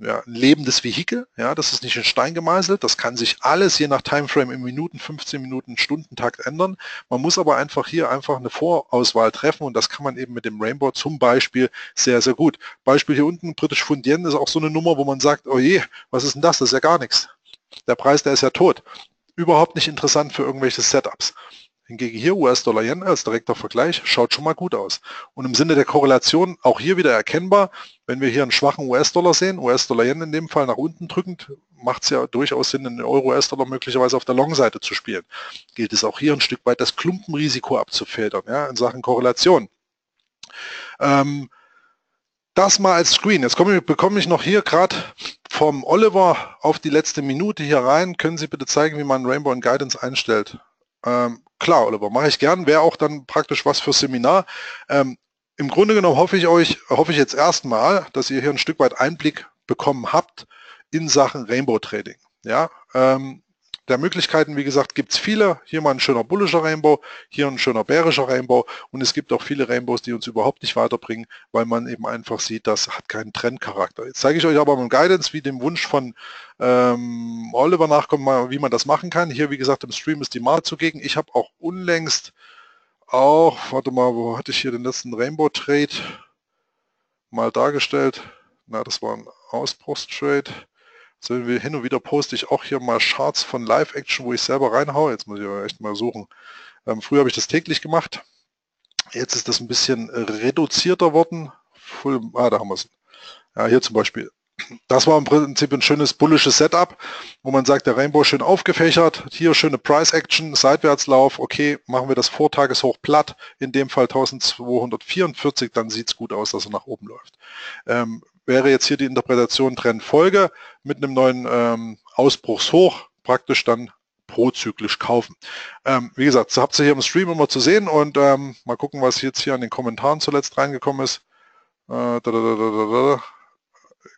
ja, ein lebendes Vehikel, ja, das ist nicht in Stein gemeißelt, das kann sich alles je nach Timeframe in Minuten, 15 Minuten, Stundentakt ändern. Man muss aber einfach hier einfach eine Vorauswahl treffen und das kann man eben mit dem Rainbow zum Beispiel sehr, sehr gut. Beispiel hier unten, britisch Fundien ist auch so eine Nummer, wo man sagt, oh je, was ist denn das? Das ist ja gar nichts. Der Preis, der ist ja tot. Überhaupt nicht interessant für irgendwelche Setups. Hingegen hier US-Dollar-Yen als direkter Vergleich schaut schon mal gut aus. Und im Sinne der Korrelation auch hier wieder erkennbar, wenn wir hier einen schwachen US-Dollar sehen, US-Dollar-Yen in dem Fall nach unten drückend, macht es ja durchaus Sinn, einen Euro-US-Dollar möglicherweise auf der Long-Seite zu spielen. Gilt es auch hier ein Stück weit das Klumpenrisiko abzufedern, ja, in Sachen Korrelation. Ähm, das mal als Screen. Jetzt komme ich, bekomme ich noch hier gerade vom Oliver auf die letzte Minute hier rein. Können Sie bitte zeigen, wie man Rainbow in Guidance einstellt? Ähm, klar, Oliver, mache ich gern. Wäre auch dann praktisch was für Seminar. Ähm, Im Grunde genommen hoffe ich euch, hoffe ich jetzt erstmal, dass ihr hier ein Stück weit Einblick bekommen habt in Sachen Rainbow Trading. Ja, ähm, der Möglichkeiten, wie gesagt, gibt es viele. Hier mal ein schöner bullischer Rainbow, hier ein schöner bärischer Rainbow und es gibt auch viele Rainbows, die uns überhaupt nicht weiterbringen, weil man eben einfach sieht, das hat keinen Trendcharakter. Jetzt zeige ich euch aber mit Guidance, wie dem Wunsch von ähm, Oliver nachkommt, wie man das machen kann. Hier, wie gesagt, im Stream ist die Mal zugegen. Ich habe auch unlängst auch, warte mal, wo hatte ich hier den letzten Rainbow Trade mal dargestellt? Na, das war ein Ausbruchstrade. So hin und wieder poste ich auch hier mal Charts von Live-Action, wo ich selber reinhaue. Jetzt muss ich aber echt mal suchen. Ähm, früher habe ich das täglich gemacht. Jetzt ist das ein bisschen reduzierter worden. Full, ah, da haben wir es. Ja, hier zum Beispiel. Das war im Prinzip ein schönes bullisches Setup, wo man sagt, der Rainbow schön aufgefächert, hier schöne Price Action, Seitwärtslauf, okay, machen wir das Vortageshoch platt, in dem Fall 1244, dann sieht es gut aus, dass er nach oben läuft. Ähm, wäre jetzt hier die Interpretation Trendfolge mit einem neuen ähm, Ausbruchshoch praktisch dann prozyklisch kaufen. Ähm, wie gesagt, habt ihr hier im Stream immer zu sehen und ähm, mal gucken, was jetzt hier an den Kommentaren zuletzt reingekommen ist. Äh, da, da, da,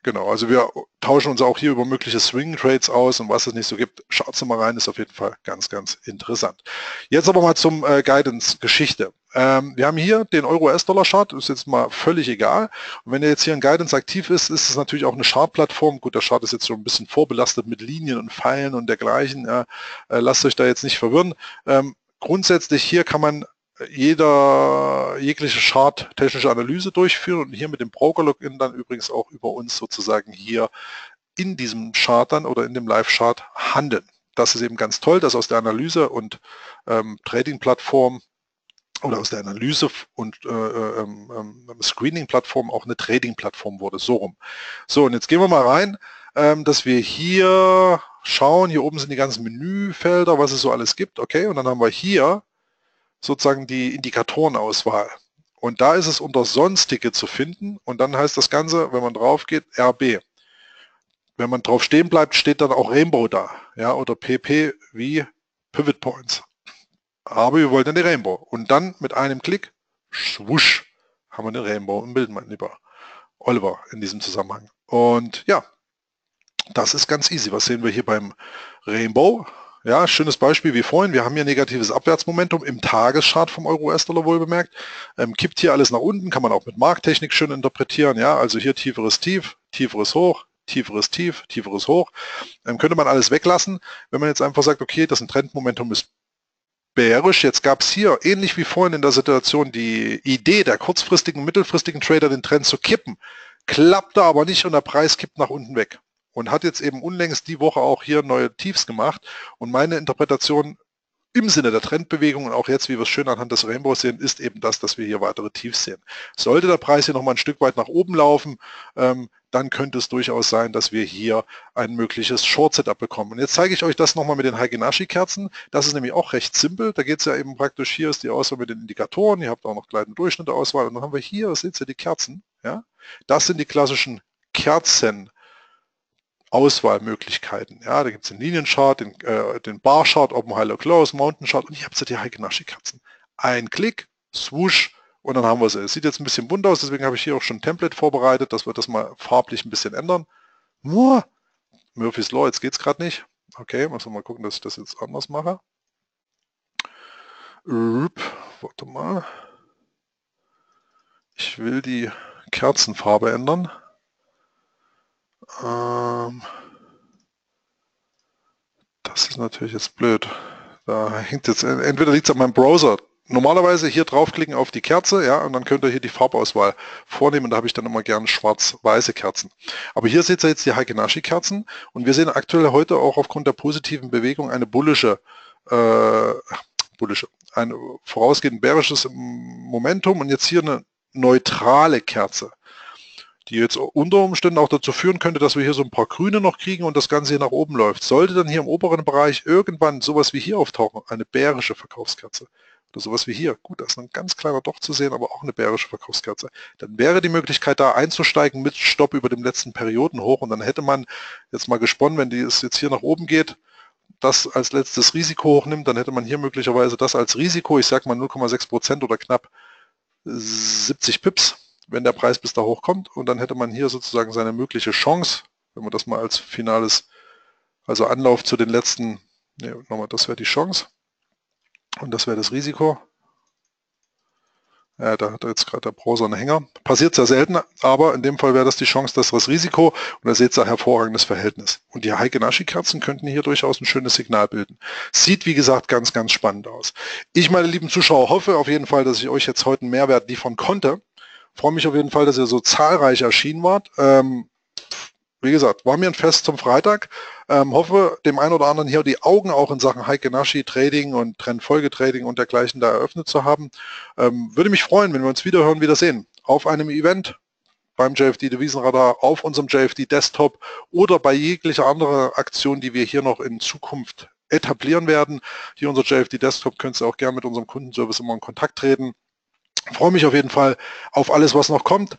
Genau, also wir tauschen uns auch hier über mögliche Swing Trades aus und was es nicht so gibt. Schaut mal rein, ist auf jeden Fall ganz, ganz interessant. Jetzt aber mal zum äh, Guidance-Geschichte. Ähm, wir haben hier den Euro-US-Dollar-Chart, ist jetzt mal völlig egal. Und wenn jetzt hier in Guidance aktiv ist, ist es natürlich auch eine Chart-Plattform. Gut, der Chart ist jetzt schon ein bisschen vorbelastet mit Linien und Pfeilen und dergleichen. Ja, äh, lasst euch da jetzt nicht verwirren. Ähm, grundsätzlich hier kann man jeder jegliche Chart technische Analyse durchführen und hier mit dem Broker-Login dann übrigens auch über uns sozusagen hier in diesem Chart dann oder in dem Live-Chart handeln. Das ist eben ganz toll, dass aus der Analyse und ähm, Trading-Plattform oder aus der Analyse und äh ähm, ähm, Screening-Plattform auch eine Trading-Plattform wurde, so rum. So, und jetzt gehen wir mal rein, ähm, dass wir hier schauen, hier oben sind die ganzen Menüfelder, was es so alles gibt, okay, und dann haben wir hier sozusagen die Indikatorenauswahl. Und da ist es unter Sonstige zu finden und dann heißt das Ganze, wenn man drauf geht, RB. Wenn man drauf stehen bleibt, steht dann auch Rainbow da, ja, oder PP wie Pivot Points. Aber wir wollen eine Rainbow. Und dann mit einem Klick, schwusch, haben wir eine Rainbow im Bild, mein lieber Oliver, in diesem Zusammenhang. Und ja, das ist ganz easy. Was sehen wir hier beim Rainbow? Ja, schönes Beispiel wie vorhin. Wir haben hier negatives Abwärtsmomentum im Tageschart vom Euro-US-Dollar wohl bemerkt. Ähm, kippt hier alles nach unten, kann man auch mit Markttechnik schön interpretieren. Ja, also hier tieferes Tief, tieferes Hoch, tieferes Tief, tieferes Hoch. Ähm, könnte man alles weglassen, wenn man jetzt einfach sagt, okay, das ein Trendmomentum ist bärisch. Jetzt gab es hier, ähnlich wie vorhin in der Situation, die Idee der kurzfristigen, mittelfristigen Trader, den Trend zu kippen. Klappte aber nicht und der Preis kippt nach unten weg und hat jetzt eben unlängst die Woche auch hier neue Tiefs gemacht. Und meine Interpretation im Sinne der Trendbewegung und auch jetzt, wie wir es schön anhand des Rainbows sehen, ist eben das, dass wir hier weitere Tiefs sehen. Sollte der Preis hier nochmal ein Stück weit nach oben laufen, ähm, dann könnte es durchaus sein, dass wir hier ein mögliches Short-Setup bekommen. Und jetzt zeige ich euch das nochmal mit den Hagenashi-Kerzen. Das ist nämlich auch recht simpel. Da geht es ja eben praktisch, hier ist die Auswahl mit den Indikatoren, ihr habt auch noch gleitende Durchschnitte Auswahl und dann haben wir hier, seht ihr die Kerzen. Ja? Das sind die klassischen Kerzen. Auswahlmöglichkeiten. Ja, da gibt es den Linienchart, den, äh, den Bar-Chart, Open High Low Close, Mountain Chart und ich habe die Heike-Naschi-Katzen. Ein Klick, swoosh und dann haben wir sie. Es sieht jetzt ein bisschen bunt aus, deswegen habe ich hier auch schon ein Template vorbereitet, dass wir das mal farblich ein bisschen ändern. Nur Murphy's Law, jetzt geht es gerade nicht. Okay, wir mal gucken, dass ich das jetzt anders mache. Üb, warte mal. Ich will die Kerzenfarbe ändern. Ähm, das ist natürlich jetzt blöd. Da hängt jetzt, entweder liegt es an meinem Browser. Normalerweise hier draufklicken auf die Kerze, ja, und dann könnt ihr hier die Farbauswahl vornehmen. Da habe ich dann immer gern schwarz-weiße Kerzen. Aber hier seht ihr jetzt die Hakenashi-Kerzen und wir sehen aktuell heute auch aufgrund der positiven Bewegung eine bullische, äh, bullische, ein vorausgehend bärisches Momentum und jetzt hier eine neutrale Kerze die jetzt unter Umständen auch dazu führen könnte, dass wir hier so ein paar Grüne noch kriegen und das Ganze hier nach oben läuft. Sollte dann hier im oberen Bereich irgendwann sowas wie hier auftauchen, eine bärische Verkaufskerze oder sowas wie hier, gut, da ist ein ganz kleiner Doch zu sehen, aber auch eine bärische Verkaufskerze, dann wäre die Möglichkeit da einzusteigen mit Stopp über dem letzten Periodenhoch und dann hätte man jetzt mal gesponnen, wenn die es jetzt hier nach oben geht, das als letztes Risiko hochnimmt, dann hätte man hier möglicherweise das als Risiko, ich sage mal 0,6 Prozent oder knapp 70 Pips wenn der Preis bis da hochkommt und dann hätte man hier sozusagen seine mögliche Chance, wenn man das mal als finales, also Anlauf zu den letzten, ne, nochmal, das wäre die Chance und das wäre das Risiko. Ja, da hat jetzt gerade der Browser einen Hänger. Passiert sehr selten, aber in dem Fall wäre das die Chance, dass das Risiko und da seht ihr ein hervorragendes Verhältnis. Und die Heike-Naschi-Kerzen könnten hier durchaus ein schönes Signal bilden. Sieht, wie gesagt, ganz, ganz spannend aus. Ich, meine lieben Zuschauer, hoffe auf jeden Fall, dass ich euch jetzt heute einen Mehrwert liefern konnte. Freue mich auf jeden Fall, dass ihr so zahlreich erschienen wart. Ähm, wie gesagt, war mir ein Fest zum Freitag. Ähm, hoffe, dem einen oder anderen hier die Augen auch in Sachen Heike Naschi Trading und Trendfolgetrading und dergleichen da eröffnet zu haben. Ähm, würde mich freuen, wenn wir uns wieder hören, wieder sehen. Auf einem Event beim JFD Devisenradar, auf unserem JFD Desktop oder bei jeglicher anderer Aktion, die wir hier noch in Zukunft etablieren werden. Hier unser JFD Desktop könnt ihr auch gerne mit unserem Kundenservice immer in Kontakt treten. Freue mich auf jeden Fall auf alles, was noch kommt.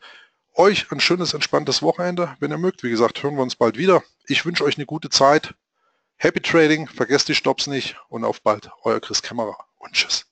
Euch ein schönes, entspanntes Wochenende. Wenn ihr mögt, wie gesagt, hören wir uns bald wieder. Ich wünsche euch eine gute Zeit. Happy Trading, vergesst die Stops nicht und auf bald, euer Chris Kämmerer und tschüss.